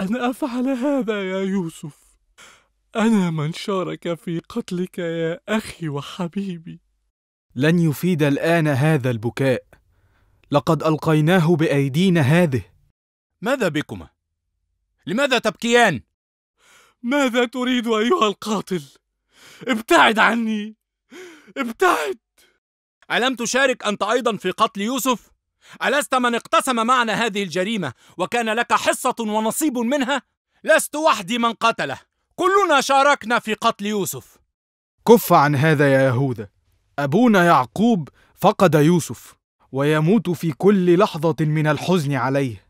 أن أفعل هذا يا يوسف أنا من شارك في قتلك يا أخي وحبيبي لن يفيد الآن هذا البكاء لقد ألقيناه بأيدينا هذه ماذا بكما؟ لماذا تبكيان؟ ماذا تريد أيها القاتل؟ ابتعد عني ابتعد ألم تشارك أنت أيضا في قتل يوسف؟ ألست من اقتسم معنا هذه الجريمة وكان لك حصة ونصيب منها؟ لست وحدي من قتله كلنا شاركنا في قتل يوسف. كف عن هذا يا يهوذا أبونا يعقوب فقد يوسف ويموت في كل لحظة من الحزن عليه.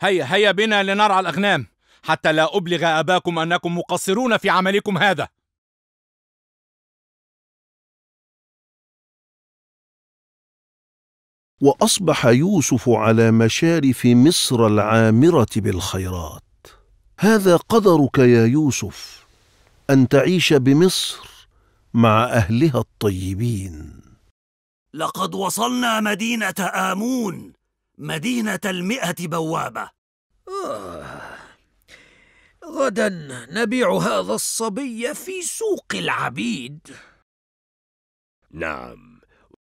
هيا هيا بنا لنرعى الأغنام حتى لا أبلغ أباكم أنكم مقصرون في عملكم هذا. وأصبح يوسف على مشارف مصر العامرة بالخيرات. هذا قدرك يا يوسف أن تعيش بمصر مع أهلها الطيبين. لقد وصلنا مدينة آمون مدينة المئة بوابة. آه. غدا نبيع هذا الصبي في سوق العبيد. نعم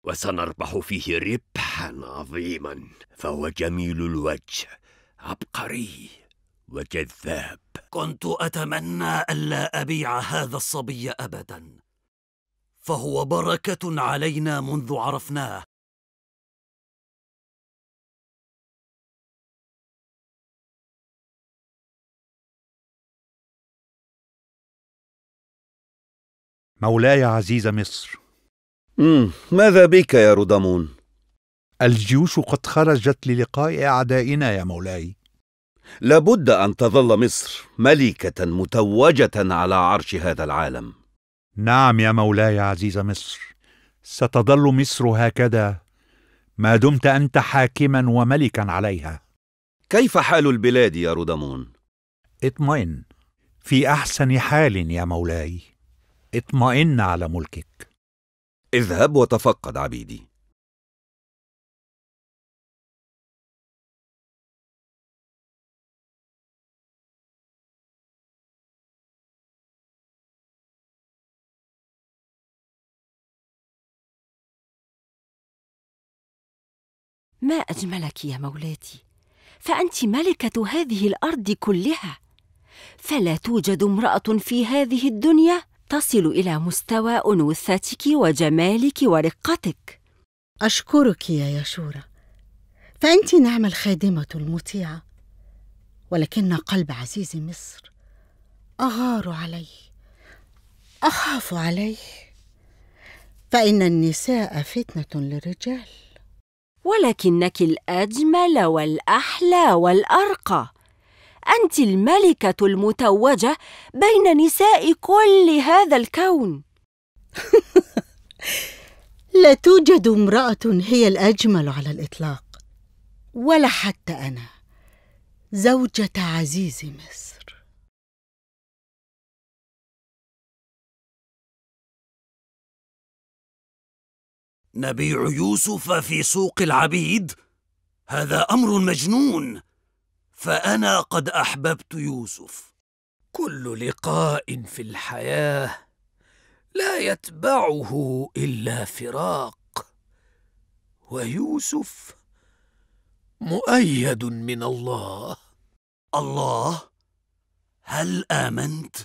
وسنربح فيه ربحا عظيما فهو جميل الوجه عبقري. وجذاب كنت أتمنى ألا أبيع هذا الصبي ابدا. فهو بركة علينا منذ عرفناه. مولاي عزيز مصر. مم. ماذا بك يا رودامون؟ الجيوش قد خرجت للقاء أعدائنا يا مولاي. لابد أن تظل مصر ملكة متوجة على عرش هذا العالم. نعم يا مولاي عزيز مصر ستظل مصر هكذا ما دمت أنت حاكما وملكا عليها. كيف حال البلاد يا رودامون؟ اطمئن في أحسن حال يا مولاي. اطمئن على ملكك. اذهب وتفقد عبيدي. ما أجملك يا مولاتي؟ فأنت ملكة هذه الأرض كلها. فلا توجد امرأة في هذه الدنيا تصل إلى مستوى أنوثتك وجمالك ورقتك. أشكرك يا يشوره فأنت نعم الخادمة المطيعة ولكن قلب عزيز مصر أغار عليه أخاف عليه. فإن النساء فتنة للرجال. ولكنك الأجمل والأحلى والأرقى. أنت الملكة المتوجة بين نساء كل هذا الكون. لا توجد امرأة هي الأجمل على الإطلاق ولا حتى أنا. زوجة عزيز مصر. نبيع يوسف في سوق العبيد؟ هذا أمر مجنون. فأنا قد أحببت يوسف. كل لقاء في الحياة لا يتبعه إلا فراق. ويوسف مؤيد من الله. الله هل آمنت؟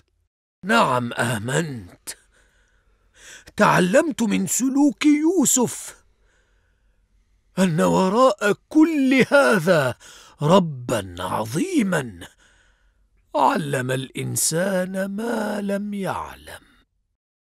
نعم آمنت. تعلمت من سلوك يوسف أن وراء كل هذا ربا عظيما علم الإنسان ما لم يعلم.